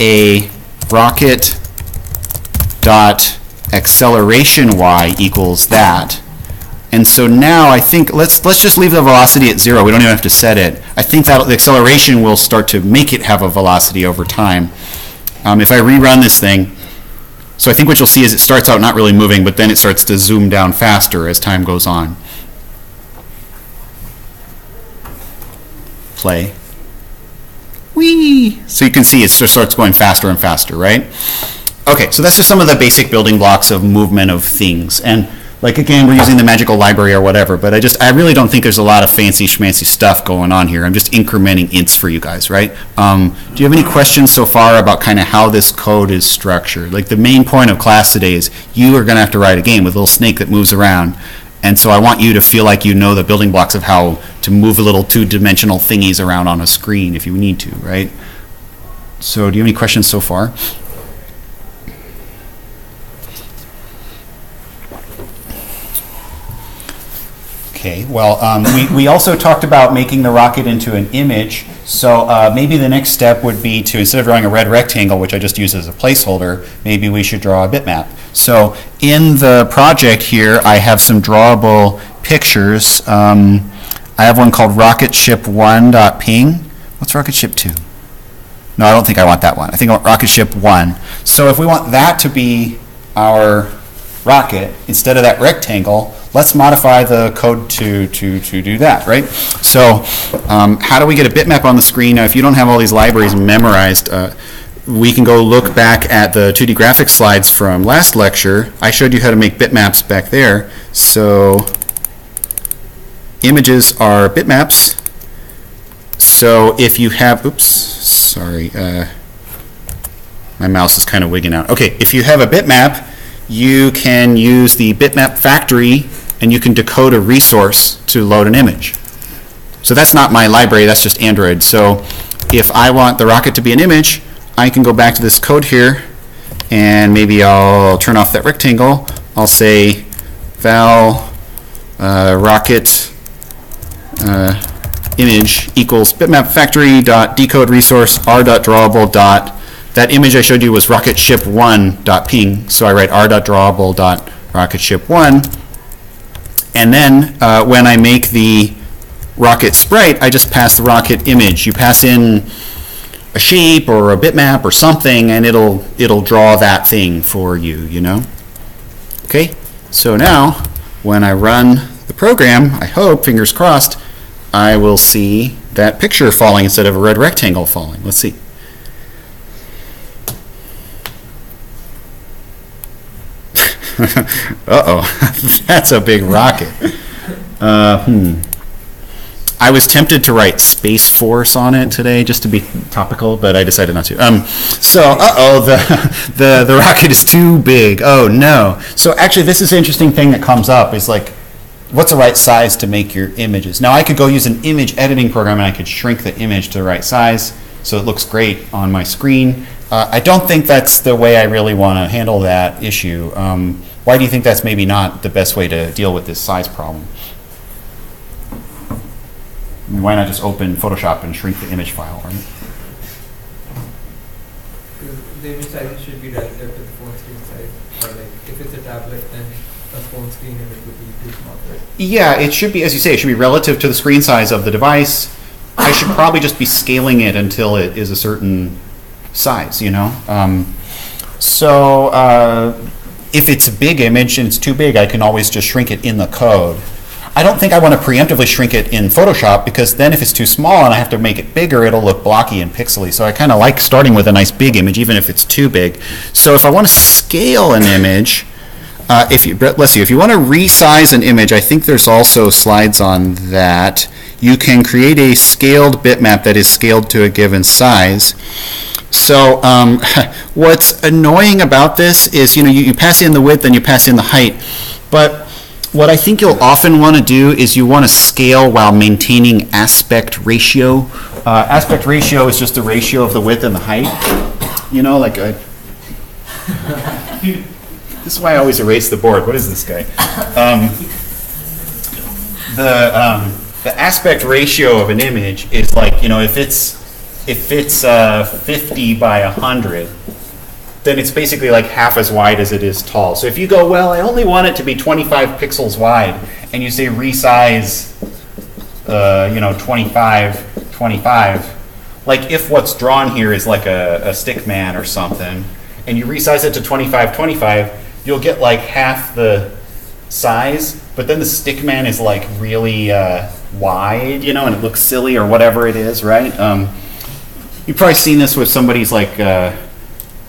a rocket dot acceleration y equals that. And so now I think let's let's just leave the velocity at zero. We don't even have to set it. I think that the acceleration will start to make it have a velocity over time. Um, if I rerun this thing, so I think what you'll see is it starts out not really moving, but then it starts to zoom down faster as time goes on. Play. Whee! So you can see it starts going faster and faster, right? Okay, so that's just some of the basic building blocks of movement of things. And like again, we're using the magical library or whatever, but I just I really don't think there's a lot of fancy schmancy stuff going on here. I'm just incrementing ints for you guys, right? Um, do you have any questions so far about kind of how this code is structured? Like the main point of class today is you are going to have to write a game with a little snake that moves around, And so I want you to feel like you know the building blocks of how to move a little two-dimensional thingies around on a screen if you need to, right? So do you have any questions so far? Okay, well, um, we, we also talked about making the rocket into an image. So uh, maybe the next step would be to, instead of drawing a red rectangle, which I just use as a placeholder, maybe we should draw a bitmap. So in the project here, I have some drawable pictures. Um, I have one called rocketship1.ping. What's rocketship 2? No, I don't think I want that one. I think I want rocket ship one. So if we want that to be our rocket, instead of that rectangle, let's modify the code to, to, to do that, right? So um, how do we get a bitmap on the screen? Now, if you don't have all these libraries memorized, uh, we can go look back at the 2D graphics slides from last lecture. I showed you how to make bitmaps back there. So images are bitmaps. So if you have, oops, sorry, uh, my mouse is kind of wigging out. Okay, if you have a bitmap, you can use the bitmap factory and you can decode a resource to load an image. So that's not my library, that's just Android. So if I want the rocket to be an image, I can go back to this code here and maybe I'll turn off that rectangle. I'll say val uh, rocket uh, image equals bitmap factory dot decode resource r dot drawable dot that image I showed you was rocket ship one dot ping so I write r dot drawable dot rocket ship one and then uh, when I make the rocket sprite I just pass the rocket image you pass in a shape or a bitmap or something and it'll it'll draw that thing for you you know okay so now when I run the program I hope fingers crossed I will see that picture falling instead of a red rectangle falling. Let's see. Uh-oh, that's a big rocket. Uh, hmm. I was tempted to write Space Force on it today, just to be topical, but I decided not to. Um, so, uh-oh, the, the, the rocket is too big. Oh, no. So actually, this is an interesting thing that comes up, is like, what's the right size to make your images? Now, I could go use an image editing program and I could shrink the image to the right size so it looks great on my screen. Uh, I don't think that's the way I really want to handle that issue. Um, why do you think that's maybe not the best way to deal with this size problem? Why not just open Photoshop and shrink the image file, right? Because the image size should be relative to the phone screen size. Like, if it's a tablet, then a phone screen image would be too small, right? Yeah, it should be, as you say, it should be relative to the screen size of the device. I should probably just be scaling it until it is a certain size, you know? Um, so uh, if it's a big image and it's too big, I can always just shrink it in the code. I don't think I want to preemptively shrink it in Photoshop because then if it's too small and I have to make it bigger, it'll look blocky and pixely. So I kind of like starting with a nice big image, even if it's too big. So if I want to scale an image, uh, if you, let's see, if you want to resize an image, I think there's also slides on that. You can create a scaled bitmap that is scaled to a given size. So um, what's annoying about this is, you know, you, you pass in the width and you pass in the height, but what I think you'll often want to do is you want to scale while maintaining aspect ratio. Uh, aspect ratio is just the ratio of the width and the height. You know, like a, this is why I always erase the board. What is this guy? Um, the um, the aspect ratio of an image is like you know if it's if it's uh, 50 by 100 then it's basically like half as wide as it is tall. So if you go, well, I only want it to be 25 pixels wide, and you say resize, uh, you know, 25, 25, like if what's drawn here is like a, a stick man or something, and you resize it to 25, 25, you'll get like half the size, but then the stick man is like really uh, wide, you know, and it looks silly or whatever it is, right? Um, you've probably seen this with somebody's like, uh,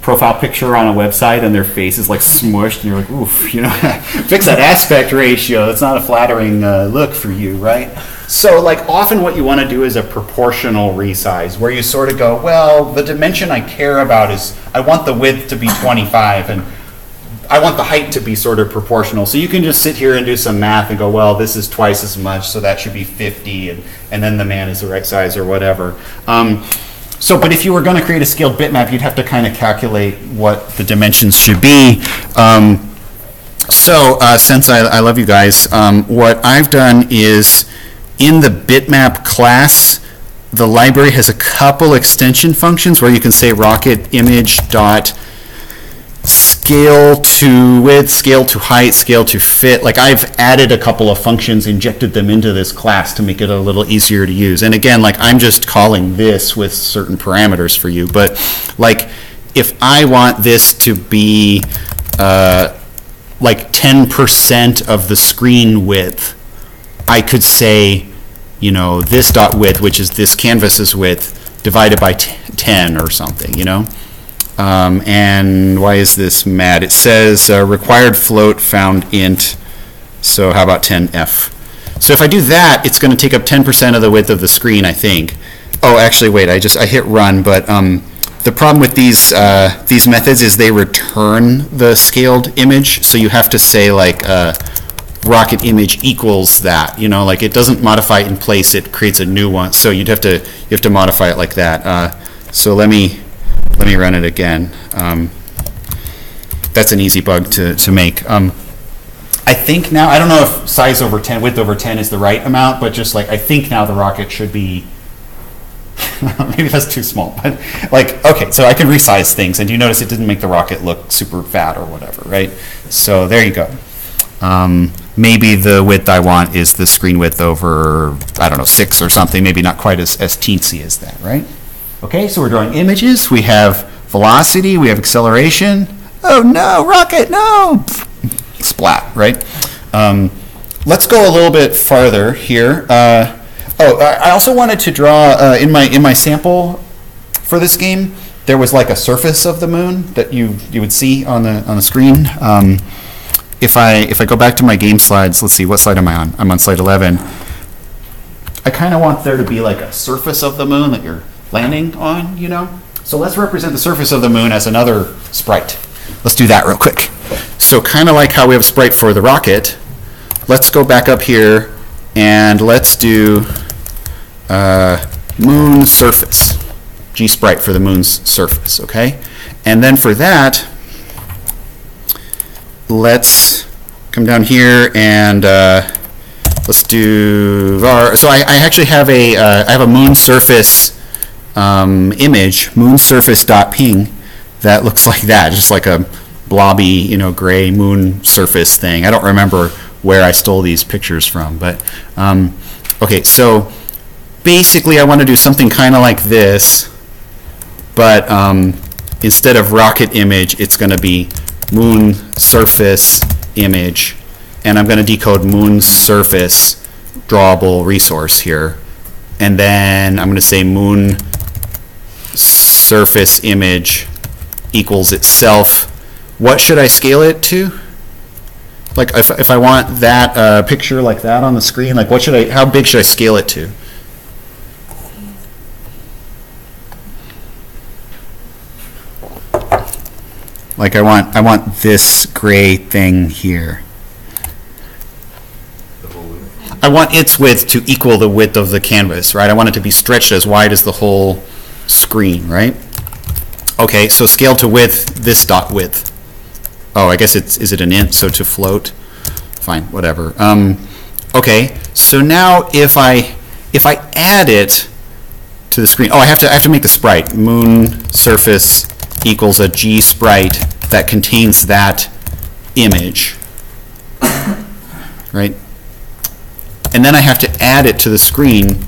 profile picture on a website and their face is like smushed and you're like oof you know fix that aspect ratio it's not a flattering uh, look for you right so like often what you want to do is a proportional resize where you sort of go well the dimension i care about is i want the width to be 25 and I want the height to be sort of proportional. So you can just sit here and do some math and go, well, this is twice as much, so that should be 50, and, and then the man is the right size or whatever. Um, so, but if you were going to create a scaled bitmap, you'd have to kind of calculate what the dimensions should be. Um, so, uh, since I, I love you guys, um, what I've done is in the bitmap class, the library has a couple extension functions where you can say rocket image dot scale to width, scale to height, scale to fit. Like I've added a couple of functions, injected them into this class to make it a little easier to use. And again, like I'm just calling this with certain parameters for you. But like if I want this to be uh, like 10% of the screen width, I could say, you know, this dot width, which is this canvas's width, divided by t- 10 or something, you know? Um, and why is this mad? It says uh, required float found int, so how about 10f? So if I do that, it's going to take up 10% of the width of the screen, I think. Oh, actually, wait, I just, I hit run, but um, the problem with these, uh, these methods is they return the scaled image, so you have to say like, uh, rocket image equals that, you know, like it doesn't modify in place, it creates a new one, so you'd have to, you have to modify it like that. Uh, So let me, let me run it again. Um, That's an easy bug to, to make. Um, I think now, I don't know if size over 10, width over 10 is the right amount, but just like, I think now the rocket should be, maybe that's too small, but like, okay, so I can resize things, and you notice it didn't make the rocket look super fat or whatever, right? So there you go. Um, maybe the width I want is the screen width over, I don't know, six or something, maybe not quite as, as teensy as that, right? Okay, so we're drawing images, we have velocity, we have acceleration. Oh no, rocket, no! Splat, right? Um, let's go a little bit farther here. Uh, oh, I also wanted to draw, uh, in my, in my sample for this game, there was like a surface of the moon that you, you would see on the, on the screen. Um, if I, if I go back to my game slides, let's see, what slide am I on? I'm on slide 11. I kind of want there to be like a surface of the moon that you're landing on, you know? So let's represent the surface of the moon as another sprite. Let's do that real quick. So kind of like how we have a sprite for the rocket, let's go back up here and let's do uh, moon surface. G sprite for the moon's surface, okay? And then for that, let's come down here and uh, let's do var. So I, I actually have a uh, I have a moon surface um, image, moon surface dot that looks like that, just like a blobby, you know, gray moon surface thing. I don't remember where I stole these pictures from, but um, okay. So basically, I want to do something kind of like this, but um, instead of rocket image, it's going to be moon surface image, and I'm going to decode moon surface drawable resource here, and then I'm going to say moon surface image equals itself. What should I scale it to? Like if, if I want that uh, picture like that on the screen, like what should I, how big should I scale it to? Like I want, I want this gray thing here. I want its width to equal the width of the canvas, right? I want it to be stretched as wide as the whole screen, right? Okay, so scale to width, this dot width. Oh, I guess it's, is it an int, so to float? Fine, whatever. Um, okay, so now if I, if I add it to the screen, oh, I have to, I have to make the sprite. Moon surface equals a G sprite that contains that image. Right? And then I have to add it to the screen.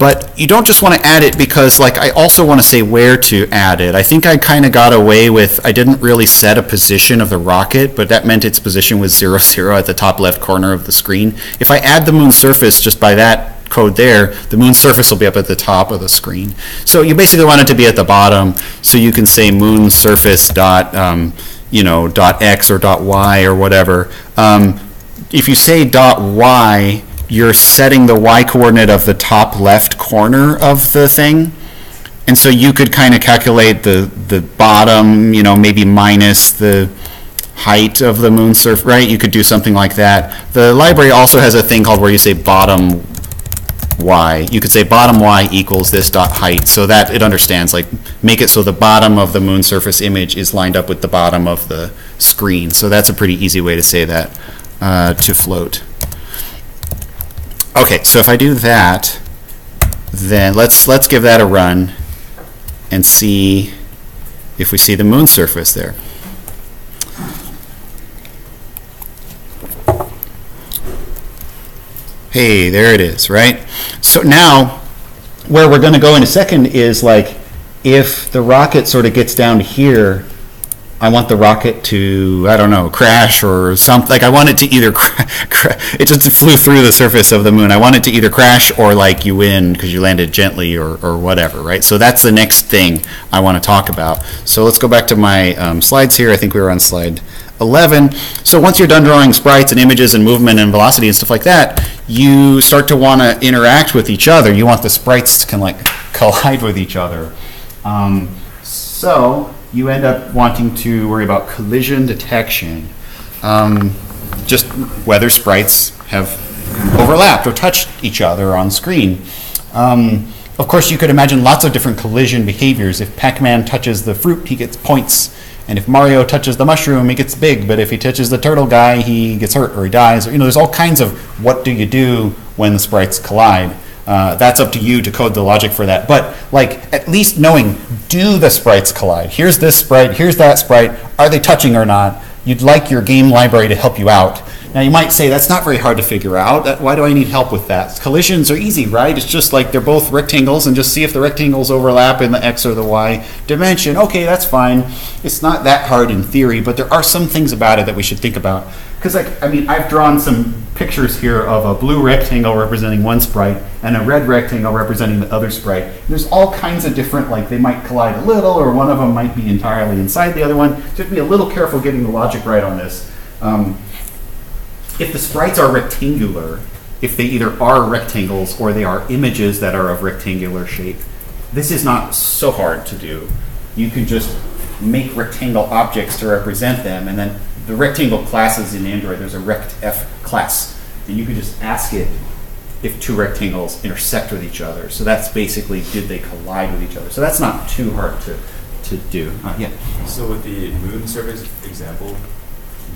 But you don't just want to add it because, like, I also want to say where to add it. I think I kind of got away with, I didn't really set a position of the rocket, but that meant its position was zero, zero at the top left corner of the screen. If I add the moon surface just by that code there, the moon surface will be up at the top of the screen. So you basically want it to be at the bottom, so you can say moon surface dot, um, you know, dot x or dot y or whatever. Um, if you say dot y, you're setting the y coordinate of the top left corner of the thing. And so you could kind of calculate the, the bottom, you know, maybe minus the height of the moon surface, right? You could do something like that. The library also has a thing called where you say bottom y. You could say bottom y equals this dot height, so that it understands, like, make it so the bottom of the moon surface image is lined up with the bottom of the screen. So that's a pretty easy way to say that, uh, to float. Okay, so if I do that, then let's, let's give that a run and see if we see the moon surface there. Hey, there it is, right? So now, where we're going to go in a second is like, if the rocket sort of gets down here, I want the rocket to, I don't know, crash or something. Like, I want it to either, cra- cra- it just flew through the surface of the moon. I want it to either crash or like you win because you landed gently or, or whatever, right? So that's the next thing I want to talk about. So let's go back to my um, slides here. I think we were on slide 11. So once you're done drawing sprites and images and movement and velocity and stuff like that, you start to want to interact with each other. You want the sprites to kind of like collide with each other. Um, so you end up wanting to worry about collision detection. Um, just whether sprites have overlapped or touched each other on screen. Um, of course, you could imagine lots of different collision behaviors. If Pac-Man touches the fruit, he gets points. And if Mario touches the mushroom, he gets big. But if he touches the turtle guy, he gets hurt or he dies. You know, there's all kinds of what do you do when the sprites collide. Uh, that's up to you to code the logic for that. But like at least knowing, do the sprites collide? Here's this sprite. Here's that sprite. Are they touching or not? You'd like your game library to help you out. Now you might say that's not very hard to figure out. That, why do I need help with that? Collisions are easy, right? It's just like they're both rectangles and just see if the rectangles overlap in the x or the y dimension. Okay, that's fine. It's not that hard in theory, but there are some things about it that we should think about. Because like, I mean, I've drawn some pictures here of a blue rectangle representing one sprite and a red rectangle representing the other sprite. There's all kinds of different, like they might collide a little or one of them might be entirely inside the other one. So be a little careful getting the logic right on this. Um, if the sprites are rectangular, if they either are rectangles or they are images that are of rectangular shape, this is not so hard to do. You can just make rectangle objects to represent them, and then the rectangle classes in Android, there's a rectf class, and you can just ask it if two rectangles intersect with each other. So that's basically did they collide with each other. So that's not too hard to, to do. Uh, yeah. So with the moon surface example,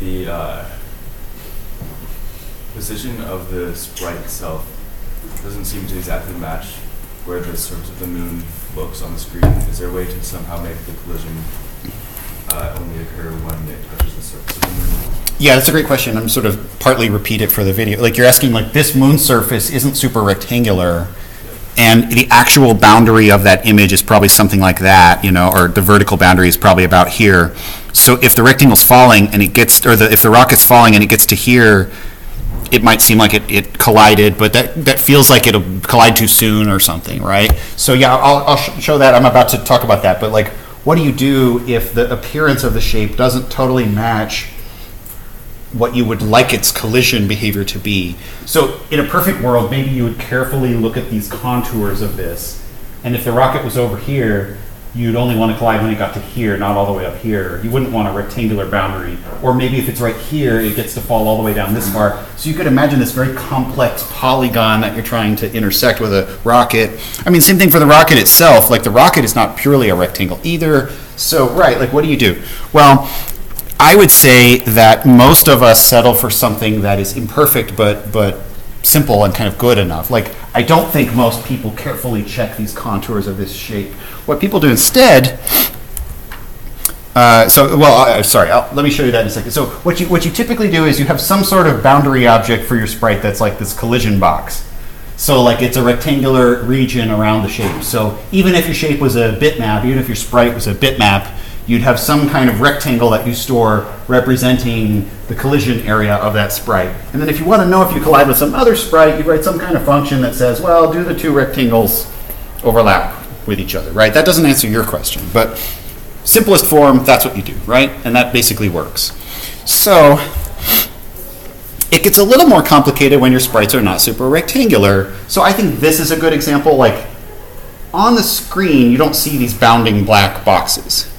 the uh, position of the sprite itself doesn't seem to exactly match where the surface of the moon looks on the screen. Is there a way to somehow make the collision uh, only occur when it touches the surface of the moon? Yeah, that's a great question. I'm sort of partly repeat it for the video. Like you're asking, like this moon surface isn't super rectangular, and the actual boundary of that image is probably something like that, you know, or the vertical boundary is probably about here. So if the rectangle's falling and it gets, or the, if the rocket's falling and it gets to here, it might seem like it, it collided, but that, that feels like it'll collide too soon or something, right? So yeah, I'll, I'll sh- show that. I'm about to talk about that. But like, what do you do if the appearance of the shape doesn't totally match what you would like its collision behavior to be? So in a perfect world, maybe you would carefully look at these contours of this. And if the rocket was over here, you'd only want to collide when it got to here, not all the way up here. You wouldn't want a rectangular boundary. Or maybe if it's right here, it gets to fall all the way down this far. So you could imagine this very complex polygon that you're trying to intersect with a rocket. I mean, same thing for the rocket itself. Like the rocket is not purely a rectangle either. So, right, like what do you do? Well, I would say that most of us settle for something that is imperfect but but simple and kind of good enough. Like I don't think most people carefully check these contours of this shape. What people do instead. Uh, so well, uh, sorry. I'll, let me show you that in a second. So what you what you typically do is you have some sort of boundary object for your sprite that's like this collision box. So like it's a rectangular region around the shape. So even if your shape was a bitmap, even if your sprite was a bitmap, you'd have some kind of rectangle that you store representing the collision area of that sprite. And then if you want to know if you collide with some other sprite, you write some kind of function that says, well, do the two rectangles overlap with each other, right? That doesn't answer your question, but simplest form, that's what you do, right? And that basically works. So it gets a little more complicated when your sprites are not super rectangular. So I think this is a good example. Like on the screen, you don't see these bounding black boxes.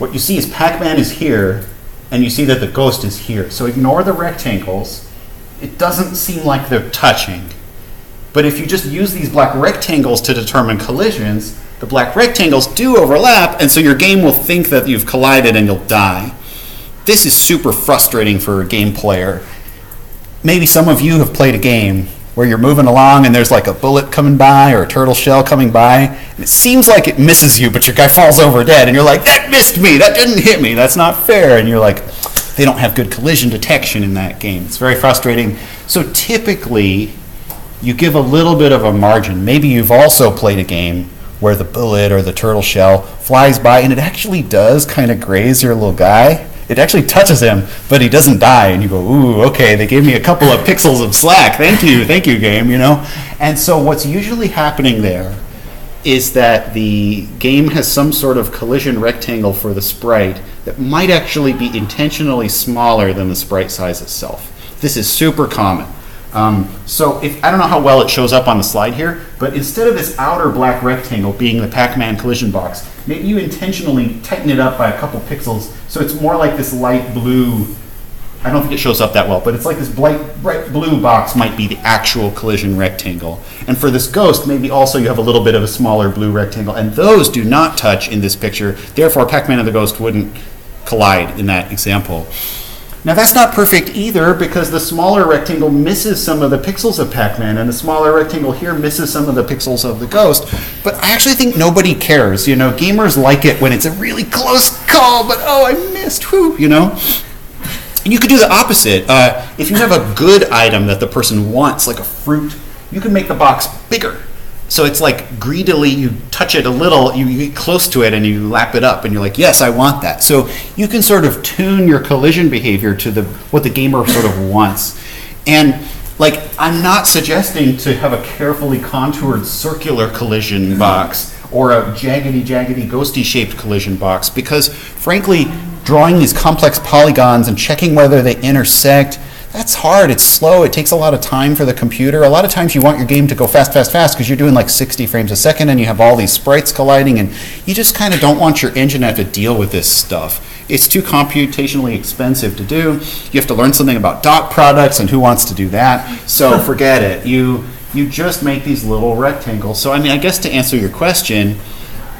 What you see is Pac-Man is here, and you see that the ghost is here. So ignore the rectangles. It doesn't seem like they're touching. But if you just use these black rectangles to determine collisions, the black rectangles do overlap, and so your game will think that you've collided and you'll die. This is super frustrating for a game player. Maybe some of you have played a game where you're moving along and there's like a bullet coming by or a turtle shell coming by, and it seems like it misses you, but your guy falls over dead, and you're like, that missed me, that didn't hit me, that's not fair. And you're like, they don't have good collision detection in that game. It's very frustrating. So typically, you give a little bit of a margin. Maybe you've also played a game where the bullet or the turtle shell flies by and it actually does kind of graze your little guy. It actually touches him, but he doesn't die. And you go, ooh, okay, they gave me a couple of pixels of slack. Thank you, thank you, game, you know? And so what's usually happening there is that the game has some sort of collision rectangle for the sprite that might actually be intentionally smaller than the sprite size itself. This is super common. Um, so if I don't know how well it shows up on the slide here, but instead of this outer black rectangle being the Pac-Man collision box, maybe you intentionally tighten it up by a couple pixels so it's more like this light blue. I don't think it shows up that well, but it's like this bright, bright blue box might be the actual collision rectangle. And for this ghost, maybe also you have a little bit of a smaller blue rectangle, and those do not touch in this picture. Therefore, Pac-Man and the ghost wouldn't collide in that example. Now that's not perfect either because the smaller rectangle misses some of the pixels of Pac-Man and the smaller rectangle here misses some of the pixels of the Ghost. But I actually think nobody cares. You know, gamers like it when it's a really close call, but oh, I missed, whew, you know? And you could do the opposite. Uh, if you have a good item that the person wants, like a fruit, you can make the box bigger. So it's like greedily you touch it a little, you, you get close to it and you lap it up and you're like, yes, I want that. So you can sort of tune your collision behavior to the what the gamer sort of wants. And like I'm not suggesting to have a carefully contoured circular collision box or a jaggedy jaggedy ghosty shaped collision box because frankly drawing these complex polygons and checking whether they intersect that's hard. It's slow. It takes a lot of time for the computer. A lot of times you want your game to go fast, fast, fast because you're doing like 60 frames a second and you have all these sprites colliding and you just kind of don't want your engine to have to deal with this stuff. It's too computationally expensive to do. You have to learn something about dot products and who wants to do that. So forget it. You you just make these little rectangles. So I mean, I guess to answer your question,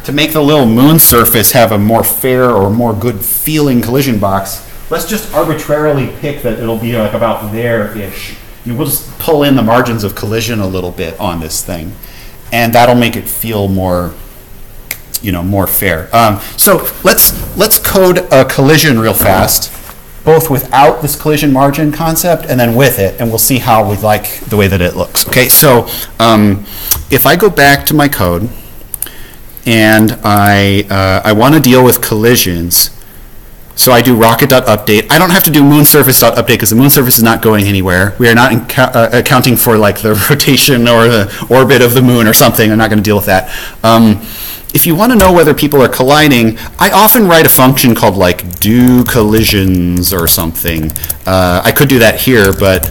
to make the little moon surface have a more fair or more good feeling collision box, let's just arbitrarily pick that it'll be like about there-ish. You will just pull in the margins of collision a little bit on this thing, and that'll make it feel more, you know, more fair. Um, so let's let's code a collision real fast, both without this collision margin concept and then with it, and we'll see how we like the way that it looks. Okay, so um, if I go back to my code and I uh, I want to deal with collisions. So I do rocket.update. I don't have to do moon surface.update because the moon surface is not going anywhere. We are not uh, accounting for like the rotation or the orbit of the moon or something. I'm not going to deal with that. Um, if you want to know whether people are colliding, I often write a function called like do collisions or something. Uh, I could do that here, but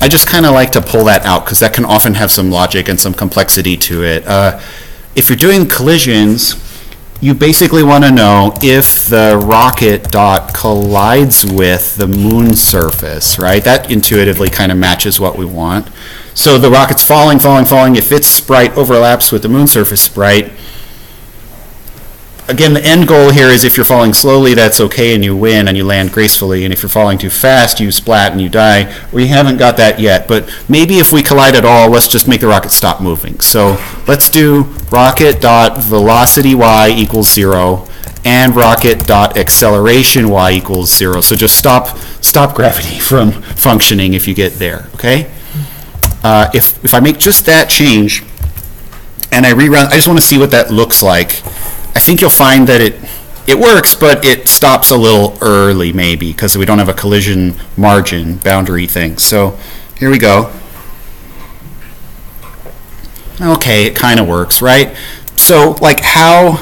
I just kind of like to pull that out because that can often have some logic and some complexity to it. Uh, if you're doing collisions, you basically want to know if the rocket dot collides with the moon surface, right? That intuitively kind of matches what we want. So the rocket's falling, falling, falling. If its sprite overlaps with the moon surface sprite, again, the end goal here is if you're falling slowly, that's okay and you win and you land gracefully. And if you're falling too fast, you splat and you die. We haven't got that yet, but maybe if we collide at all, let's just make the rocket stop moving. So let's do rocket dot velocity y equals zero and rocket dot acceleration y equals zero. So just stop stop gravity from functioning if you get there. Okay. Uh, if if I make just that change and I rerun, I just want to see what that looks like. I think you'll find that it it works, but it stops a little early maybe because we don't have a collision margin boundary thing. So here we go. Okay, it kind of works, right? So like how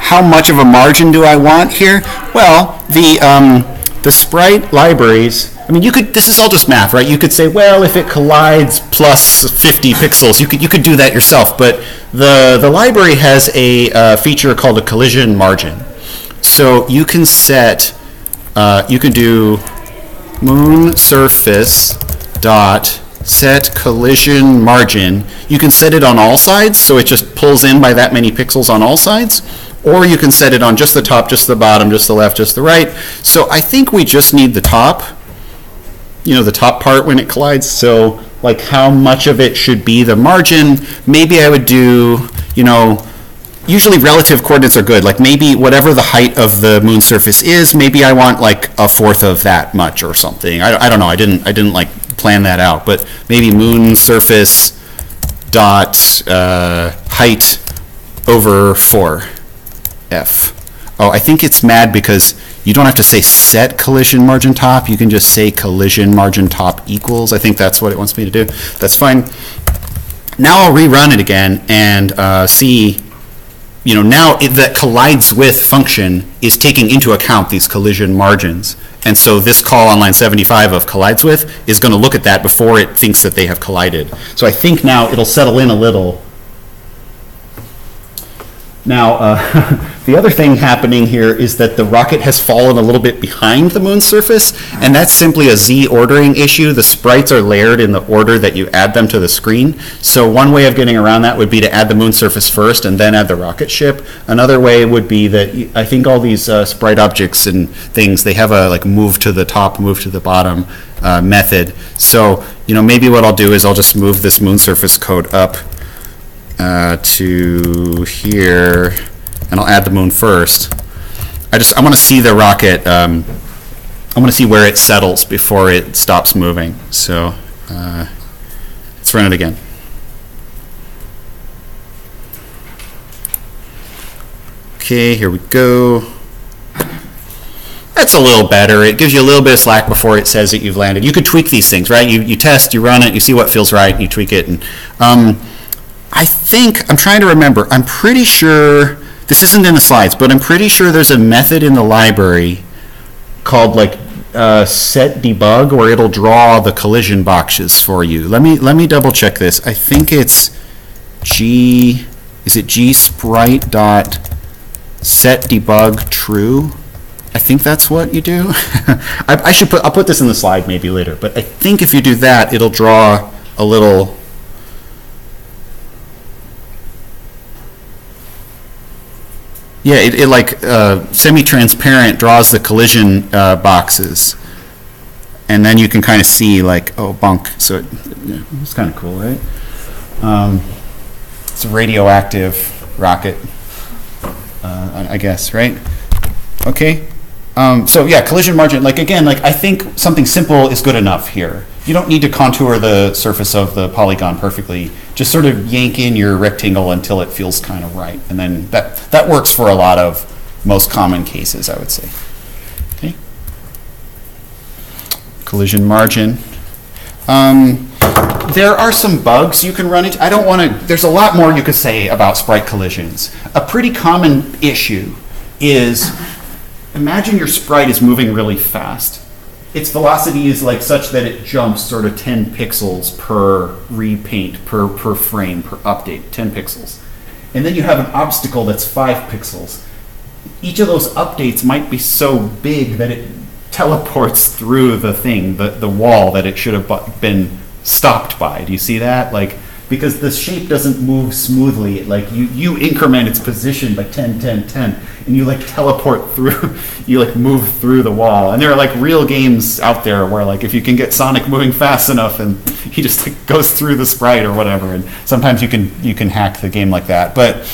how much of a margin do I want here? Well, the um, the sprite libraries. I mean, you could. This is all just math, right? You could say, well, if it collides plus 50 pixels, you could you could do that yourself. But the the library has a uh, feature called a collision margin. So you can set uh, you can do moon surface dot set collision margin. You can set it on all sides, so it just pulls in by that many pixels on all sides. Or you can set it on just the top, just the bottom, just the left, just the right. So I think we just need the top, you know, the top part when it collides. So like how much of it should be the margin. Maybe I would do, you know, usually relative coordinates are good. Like maybe whatever the height of the moon surface is, maybe I want like a fourth of that much or something. I, I don't know. I didn't I didn't like plan that out, but maybe moon surface dot uh, height over four f. Oh, I think it's mad because you don't have to say set collision margin top. You can just say collision margin top equals. I think that's what it wants me to do. That's fine. Now I'll rerun it again and uh, see you know, now it, that collides with function is taking into account these collision margins. And so this call on line 75 of collides with is going to look at that before it thinks that they have collided. So I think now it'll settle in a little. Now, uh, the other thing happening here is that the rocket has fallen a little bit behind the moon's surface, and that's simply a Z ordering issue. The sprites are layered in the order that you add them to the screen. So one way of getting around that would be to add the moon surface first and then add the rocket ship. Another way would be that I think all these uh, sprite objects and things, they have a like move to the top, move to the bottom uh, method. So, you know, maybe what I'll do is I'll just move this moon surface code up uh, to here, and I'll add the moon first. I just, I want to see the rocket, um, I want to see where it settles before it stops moving. So, uh, let's run it again. Okay, here we go. That's a little better. It gives you a little bit of slack before it says that you've landed. You could tweak these things, right? You, you test, you run it, you see what feels right, you tweak it. And um, I think, I'm trying to remember, I'm pretty sure, this isn't in the slides, but I'm pretty sure there's a method in the library called like uh, set debug where it'll draw the collision boxes for you. Let me, let me double check this. I think it's G, is it G sprite dot set debug true? I think that's what you do. I, I should put, I'll put this in the slide maybe later, but I think if you do that, it'll draw a little Yeah, it, it like uh, semi-transparent draws the collision uh, boxes, and then you can kind of see like oh bunk. So it, yeah, it's kind of cool, right? Um, it's a radioactive rocket, uh, I guess, right? Okay. Um, so yeah, collision margin. Like again, like I think something simple is good enough here. You don't need to contour the surface of the polygon perfectly. Just sort of yank in your rectangle until it feels kind of right, and then that that works for a lot of most common cases, I would say. Okay. Collision margin. Um, there are some bugs you can run into. I don't want to. There's a lot more you could say about sprite collisions. A pretty common issue is imagine your sprite is moving really fast. Its velocity is like such that it jumps sort of 10 pixels per repaint, per, per frame, per update, 10 pixels. And then you have an obstacle that's 5 pixels. Each of those updates might be so big that it teleports through the thing, the, the wall that it should have been stopped by. Do you see that? Like, because the shape doesn't move smoothly. Like you, you increment its position by 10, 10, 10, and you like teleport through, you like move through the wall. And there are like real games out there where like if you can get Sonic moving fast enough and he just like goes through the sprite or whatever. And sometimes you can, you can hack the game like that. But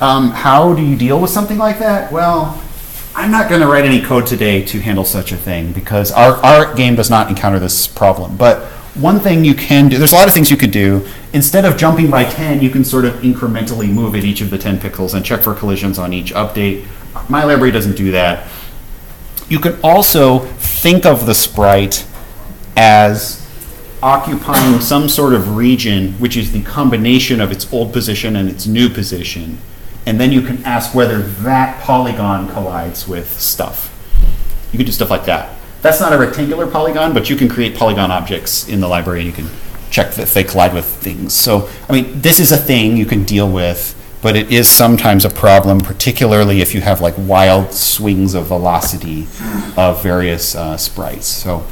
um, how do you deal with something like that? Well, I'm not going to write any code today to handle such a thing because our, our game does not encounter this problem. But one thing you can do, there's a lot of things you could do. Instead of jumping by 10, you can sort of incrementally move at each of the 10 pixels and check for collisions on each update. My library doesn't do that. You can also think of the sprite as occupying some sort of region which is the combination of its old position and its new position. And then you can ask whether that polygon collides with stuff. You can do stuff like that. That's not a rectangular polygon, but you can create polygon objects in the library and you can check if they collide with things. So, I mean, this is a thing you can deal with, but it is sometimes a problem, particularly if you have like wild swings of velocity of various uh, sprites. So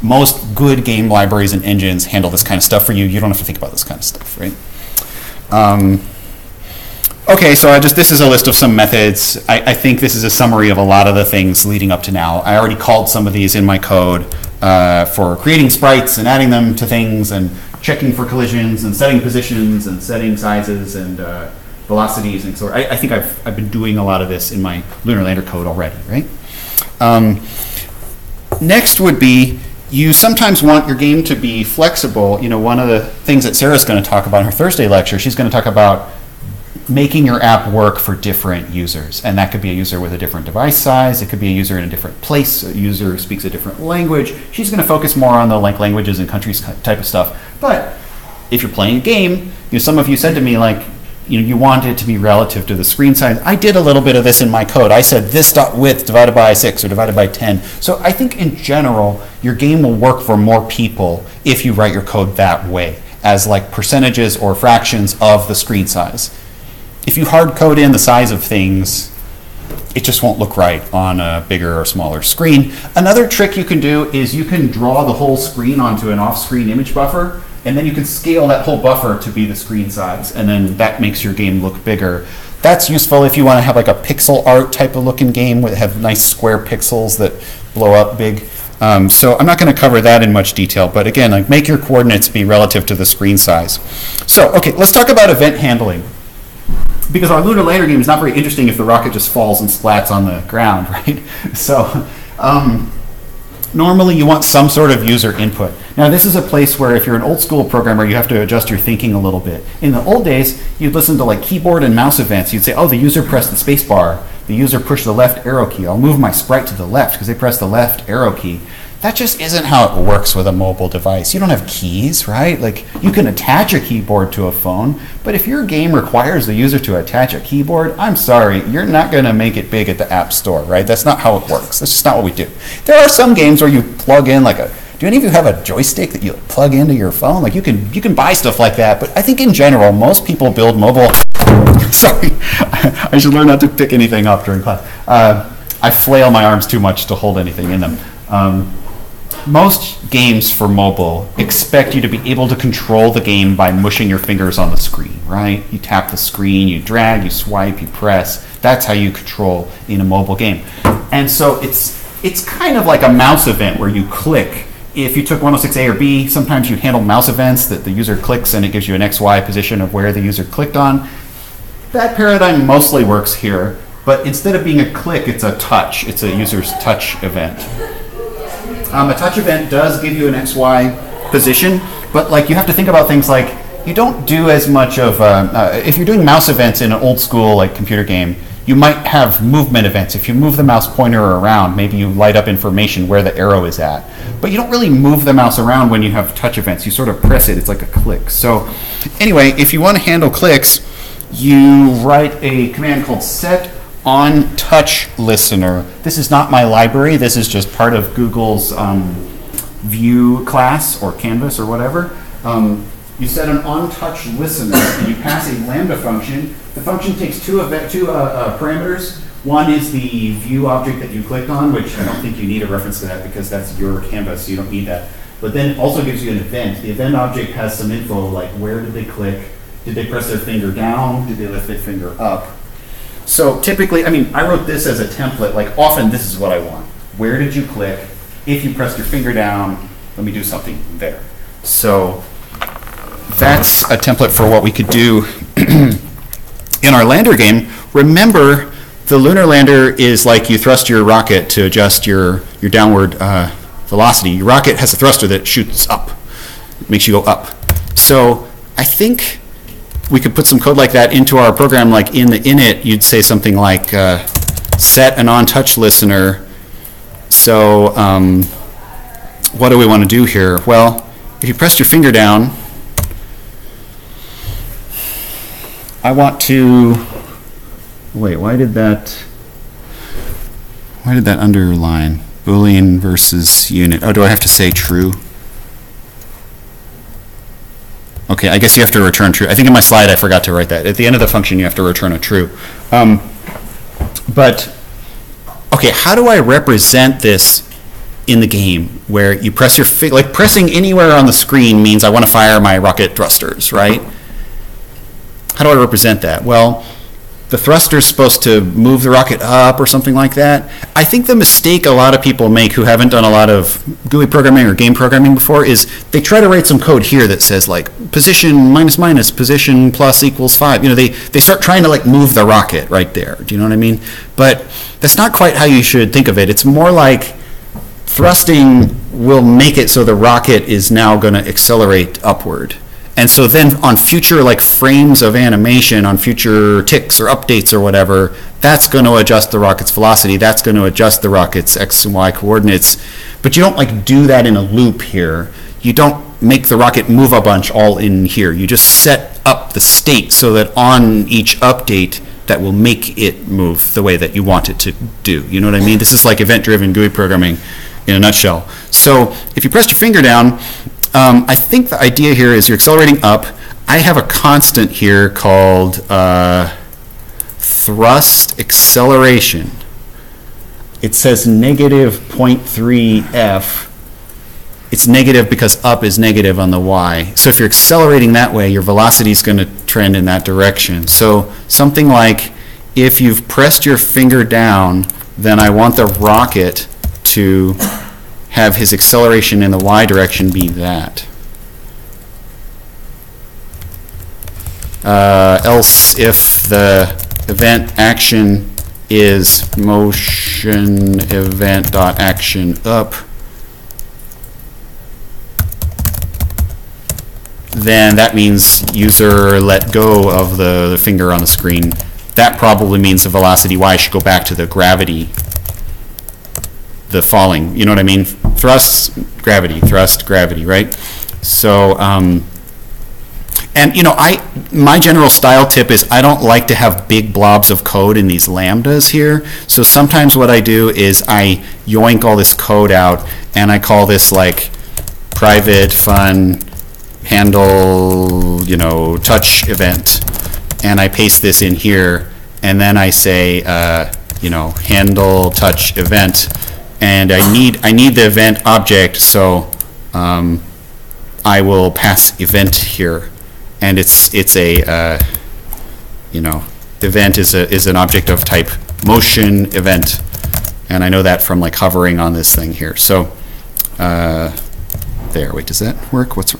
most good game libraries and engines handle this kind of stuff for you. You don't have to think about this kind of stuff, right? Um, okay, so I just this is a list of some methods. I, I think this is a summary of a lot of the things leading up to now. I already called some of these in my code uh, for creating sprites and adding them to things and checking for collisions and setting positions and setting sizes and uh, velocities and so I, I think I've, I've been doing a lot of this in my Lunar Lander code already, right? Um, Next would be you sometimes want your game to be flexible. You know, one of the things that Sarah's going to talk about in her Thursday lecture, she's going to talk about making your app work for different users. And that could be a user with a different device size, it could be a user in a different place, a user who speaks a different language. She's going to focus more on the like languages and countries type of stuff. But if you're playing a game, you know, some of you said to me like, you know, you want it to be relative to the screen size. I did a little bit of this in my code. I said this dot width divided by six or divided by 10. So I think in general, your game will work for more people if you write your code that way, as like percentages or fractions of the screen size. If you hard code in the size of things, it just won't look right on a bigger or smaller screen. Another trick you can do is you can draw the whole screen onto an off-screen image buffer, and then you can scale that whole buffer to be the screen size, and then that makes your game look bigger. That's useful if you want to have like a pixel art type of looking game where have nice square pixels that blow up big. Um, so I'm not going to cover that in much detail, but again, like make your coordinates be relative to the screen size. So, okay, let's talk about event handling because our lunar lander game is not very interesting if the rocket just falls and splats on the ground, right? So um, normally you want some sort of user input. Now this is a place where if you're an old school programmer, you have to adjust your thinking a little bit. In the old days, you'd listen to like keyboard and mouse events. You'd say, oh, the user pressed the space bar. The user pushed the left arrow key. I'll move my sprite to the left because they pressed the left arrow key. That just isn't how it works with a mobile device. You don't have keys, right? Like you can attach a keyboard to a phone, but if your game requires the user to attach a keyboard, I'm sorry, you're not going to make it big at the App Store, right? That's not how it works. That's just not what we do. There are some games where you plug in like a do any of you have a joystick that you plug into your phone? Like you can you can buy stuff like that, but I think in general most people build mobile sorry. I should learn not to pick anything up during class. Uh, I flail my arms too much to hold anything in them. Um, most games for mobile expect you to be able to control the game by mushing your fingers on the screen, right? You tap the screen, you drag, you swipe, you press. That's how you control in a mobile game. And so it's it's kind of like a mouse event where you click. If you took 106A or B, sometimes you handle mouse events that the user clicks and it gives you an XY position of where the user clicked on. That paradigm mostly works here, but instead of being a click, it's a touch. It's a user's touch event. Um, a touch event does give you an XY position, but like you have to think about things like you don't do as much of uh, uh, if you're doing mouse events in an old school like computer game. You might have movement events. If you move the mouse pointer around, maybe you light up information where the arrow is at. But you don't really move the mouse around when you have touch events. You sort of press it. It's like a click. So, anyway, if you want to handle clicks, you write a command called set on touch listener. This is not my library. This is just part of Google's um, view class or canvas or whatever. Um, you set an on touch listener and you pass a lambda function. The function takes two, of two uh, uh, parameters. One is the view object that you clicked on, which I don't think you need a reference to that because that's your canvas, so you don't need that. But then it also gives you an event. The event object has some info like where did they click, did they press their finger down, did they lift their finger up. So typically, I mean, I wrote this as a template. Like often, this is what I want. Where did you click? If you pressed your finger down, let me do something there. So that's a template for what we could do in our lander game. Remember, the lunar lander is like you thrust your rocket to adjust your, your downward uh, velocity. Your rocket has a thruster that shoots up, it makes you go up. So I think we could put some code like that into our program, like in the init, you'd say something like uh, set an on-touch listener. So um, what do we want to do here? Well, if you pressed your finger down, I want to, wait, why did that, why did that underline? Boolean versus unit. Oh, do I have to say true? Okay, I guess you have to return true. I think in my slide I forgot to write that. At the end of the function, you have to return a true. Um, but, okay, how do I represent this in the game where you press your, fi- like pressing anywhere on the screen means I want to fire my rocket thrusters, right? How do I represent that? Well, the thruster's supposed to move the rocket up or something like that. I think the mistake a lot of people make who haven't done a lot of GUI programming or game programming before is they try to write some code here that says like position minus minus, position plus equals five. You know, they, they start trying to like move the rocket right there. Do you know what I mean? But that's not quite how you should think of it. It's more like thrusting will make it so the rocket is now going to accelerate upward. And so then on future like frames of animation, on future ticks or updates or whatever, that's going to adjust the rocket's velocity. That's going to adjust the rocket's x and y coordinates. But you don't like do that in a loop here. You don't make the rocket move a bunch all in here. You just set up the state so that on each update that will make it move the way that you want it to do. You know what I mean? This is like event-driven GUI programming in a nutshell. So if you press your finger down, um, I think the idea here is you're accelerating up. I have a constant here called uh, thrust acceleration. It says negative 0.3 f. It's negative because up is negative on the y. So if you're accelerating that way, your velocity is going to trend in that direction. So something like if you've pressed your finger down, then I want the rocket to have his acceleration in the y direction be that. Uh, else, if the event action is motion event dot action up, then that means user let go of the, the finger on the screen. That probably means the velocity y should go back to the gravity the falling. You know what I mean? Thrust, gravity, thrust, gravity, right? So, um, and you know, I my general style tip is I don't like to have big blobs of code in these lambdas here. So sometimes what I do is I yoink all this code out and I call this like private fun handle, you know, touch event, and I paste this in here, and then I say, uh, you know, handle touch event and I need I need the event object, so um, I will pass event here, and it's it's a uh, you know event is a is an object of type motion event, and I know that from like hovering on this thing here. So uh, there. Wait, does that work? What's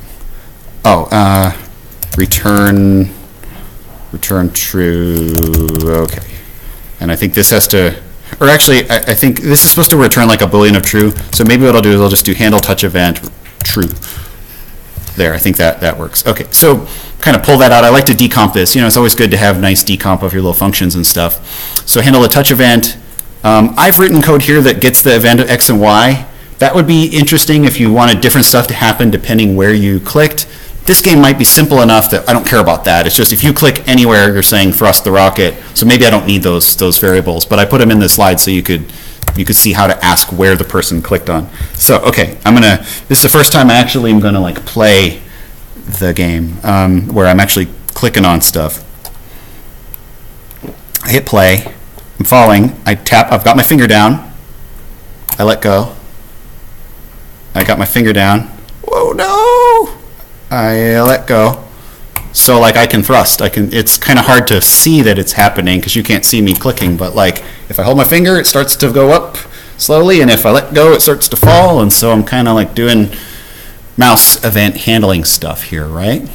oh uh, return return true? Okay, and I think this has to or actually, I, I think this is supposed to return like a boolean of true. So maybe what I'll do is I'll just do handle touch event true. There, I think that, that works. Okay, so kind of pull that out. I like to decomp this. You know, it's always good to have nice decomp of your little functions and stuff. So handle a touch event. Um, I've written code here that gets the event of x and y. That would be interesting if you wanted different stuff to happen depending where you clicked. This game might be simple enough that I don't care about that. It's just if you click anywhere, you're saying thrust the rocket. So maybe I don't need those those variables, but I put them in the slide so you could you could see how to ask where the person clicked on. So okay, I'm gonna. This is the first time I actually am gonna like play the game um, where I'm actually clicking on stuff. I hit play. I'm falling. I tap. I've got my finger down. I let go. I got my finger down. Whoa no! I let go. So like I can thrust. I can. It's kind of hard to see that it's happening because you can't see me clicking. But like if I hold my finger, it starts to go up slowly, and if I let go, it starts to fall. And so I'm kind of like doing mouse event handling stuff here, right?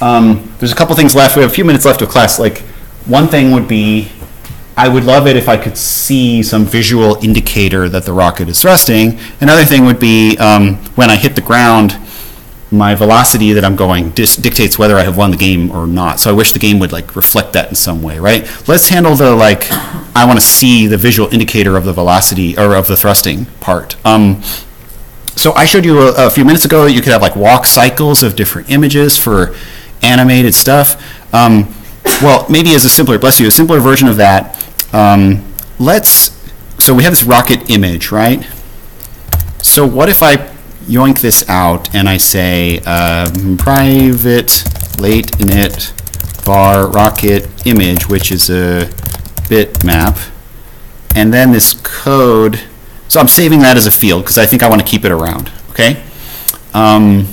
Um, there's a couple things left. We have a few minutes left of class. Like one thing would be I would love it if I could see some visual indicator that the rocket is thrusting. Another thing would be um, when I hit the ground, my velocity that I'm going dis- dictates whether I have won the game or not. So I wish the game would like reflect that in some way, right? Let's handle the like, I want to see the visual indicator of the velocity or of the thrusting part. Um, so I showed you a, a few minutes ago you could have like walk cycles of different images for animated stuff. Um, well, maybe as a simpler, bless you, a simpler version of that. Um, let's, so we have this rocket image, right? So what if I yoink this out and I say um, private late init var rocket image, which is a bitmap, and then this code. So I'm saving that as a field because I think I want to keep it around. Okay. Um,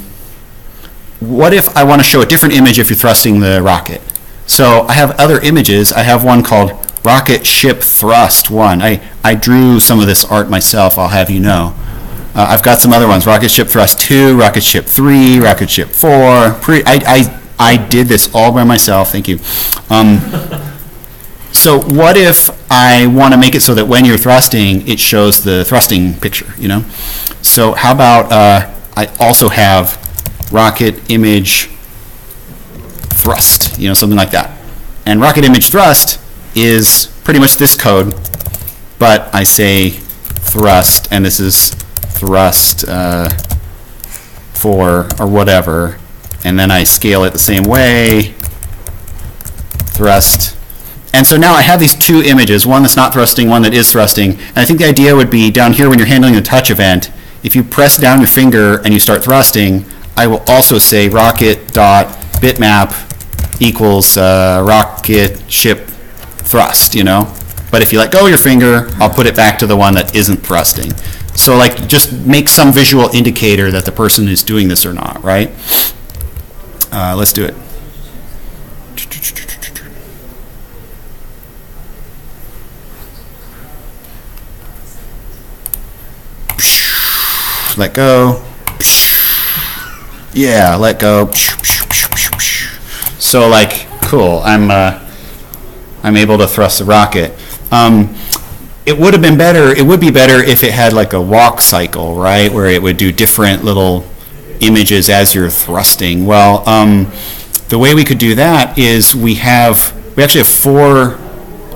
what if I want to show a different image if you're thrusting the rocket? So I have other images. I have one called Rocket Ship Thrust 1. I, I drew some of this art myself, I'll have you know. Uh, I've got some other ones, Rocket Ship Thrust 2, Rocket Ship 3, Rocket Ship 4. Pre- I, I, I did this all by myself, thank you. Um, so what if I want to make it so that when you're thrusting, it shows the thrusting picture, you know? So how about uh, I also have rocket image thrust, you know, something like that. And rocket image thrust is pretty much this code, but I say thrust, and this is thrust uh, for or whatever, and then I scale it the same way, thrust. And so now I have these two images, one that's not thrusting, one that is thrusting. And I think the idea would be down here when you're handling the touch event, if you press down your finger and you start thrusting, I will also say rocket dot bitmap equals uh, rocket ship thrust, you know? But if you let go of your finger, I'll put it back to the one that isn't thrusting. So like, just make some visual indicator that the person is doing this or not, right? Uh, let's do it. Let go. Yeah, let go. So like, cool. I'm uh, I'm able to thrust the rocket. Um, it would have been better. It would be better if it had like a walk cycle, right, where it would do different little images as you're thrusting. Well, um, the way we could do that is we have we actually have four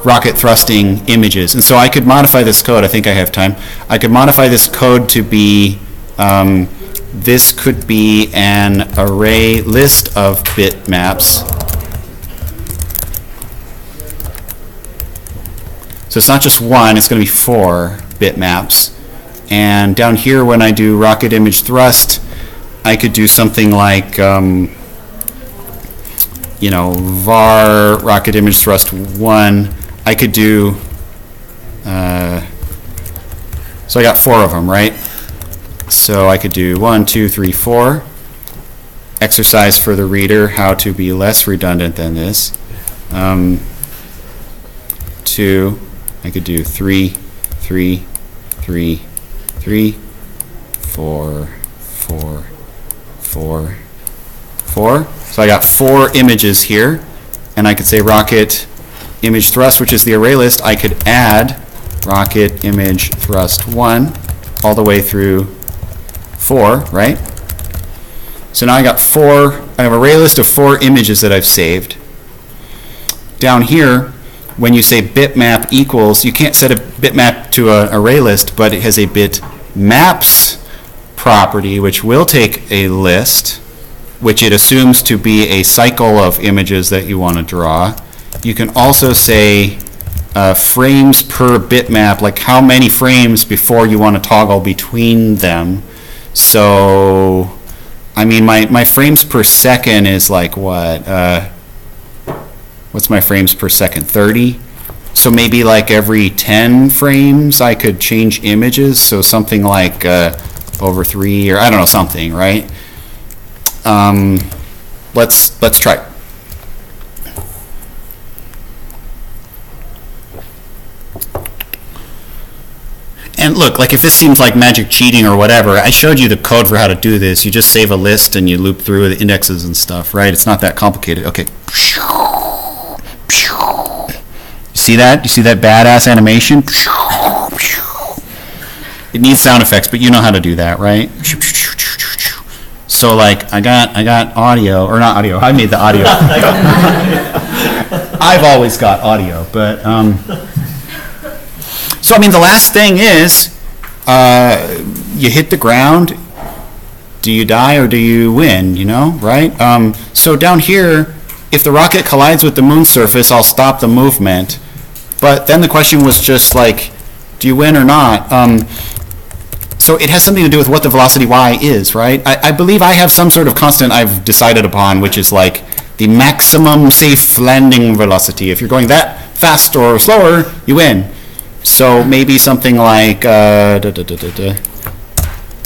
rocket thrusting images, and so I could modify this code. I think I have time. I could modify this code to be. Um, this could be an array list of bitmaps. So it's not just one, it's going to be four bitmaps. And down here, when I do rocket image thrust, I could do something like, um, you know, var rocket image thrust one. I could do, uh, so I got four of them, right? So I could do one, two, three, four. Exercise for the reader how to be less redundant than this. Um, two, I could do three, three, three, three, four, four, four, four. So I got four images here, and I could say rocket image thrust, which is the array list. I could add rocket image thrust one all the way through four, right? So now I got four, I have an array list of four images that I've saved. Down here, when you say bitmap equals, you can't set a bitmap to an array list, but it has a bitmaps property, which will take a list, which it assumes to be a cycle of images that you want to draw. You can also say uh, frames per bitmap, like how many frames before you want to toggle between them. So, I mean, my, my frames per second is like what? Uh, what's my frames per second? 30? So maybe like every 10 frames I could change images. So something like uh, over three or I don't know, something, right? Um, let's, let's try. And look, like if this seems like magic cheating or whatever, I showed you the code for how to do this. You just save a list and you loop through the indexes and stuff, right? It's not that complicated. Okay. See that? You see that badass animation? It needs sound effects, but you know how to do that, right? So like I got I got audio or not audio. I made the audio. I've always got audio, but um so I mean, the last thing is, uh, you hit the ground. Do you die or do you win? You know, right? Um, so down here, if the rocket collides with the moon surface, I'll stop the movement. But then the question was just like, do you win or not? Um, so it has something to do with what the velocity y is, right? I, I believe I have some sort of constant I've decided upon, which is like the maximum safe landing velocity. If you're going that fast or slower, you win. So maybe something like, uh, da, da, da,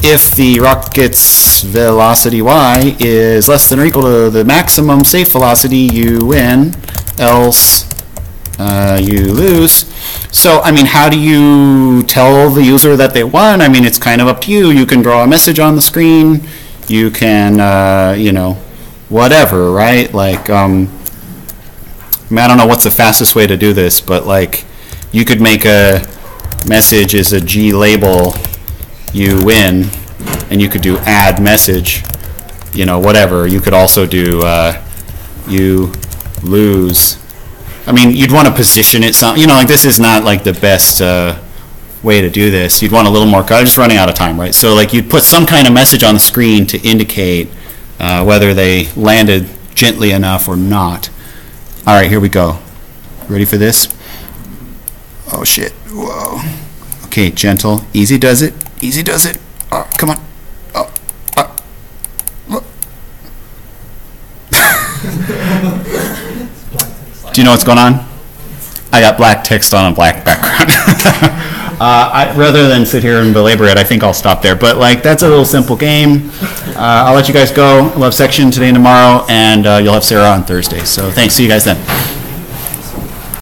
if the rocket's velocity y is less than or equal to the maximum safe velocity, you win, else uh, you lose. So, I mean, how do you tell the user that they won? I mean, it's kind of up to you. You can draw a message on the screen. You can, uh, you know, whatever, right? Like, um, I mean, I don't know what's the fastest way to do this, but like, you could make a message is a G label, you win, and you could do add message, you know, whatever. You could also do, uh, you lose. I mean, you'd want to position it some, you know, like this is not like the best uh, way to do this. You'd want a little more. I'm just running out of time, right? So like you'd put some kind of message on the screen to indicate uh, whether they landed gently enough or not. All right, here we go. Ready for this? Oh shit! Whoa. Okay, gentle, easy does it. Easy does it. Oh, come on. Oh, oh. Look. Do you know what's going on? I got black text on a black background. uh, I, rather than sit here and belabor it, I think I'll stop there. But like, that's a little simple game. Uh, I'll let you guys go. We'll section today and tomorrow, and uh, you'll have Sarah on Thursday. So thanks. See you guys then.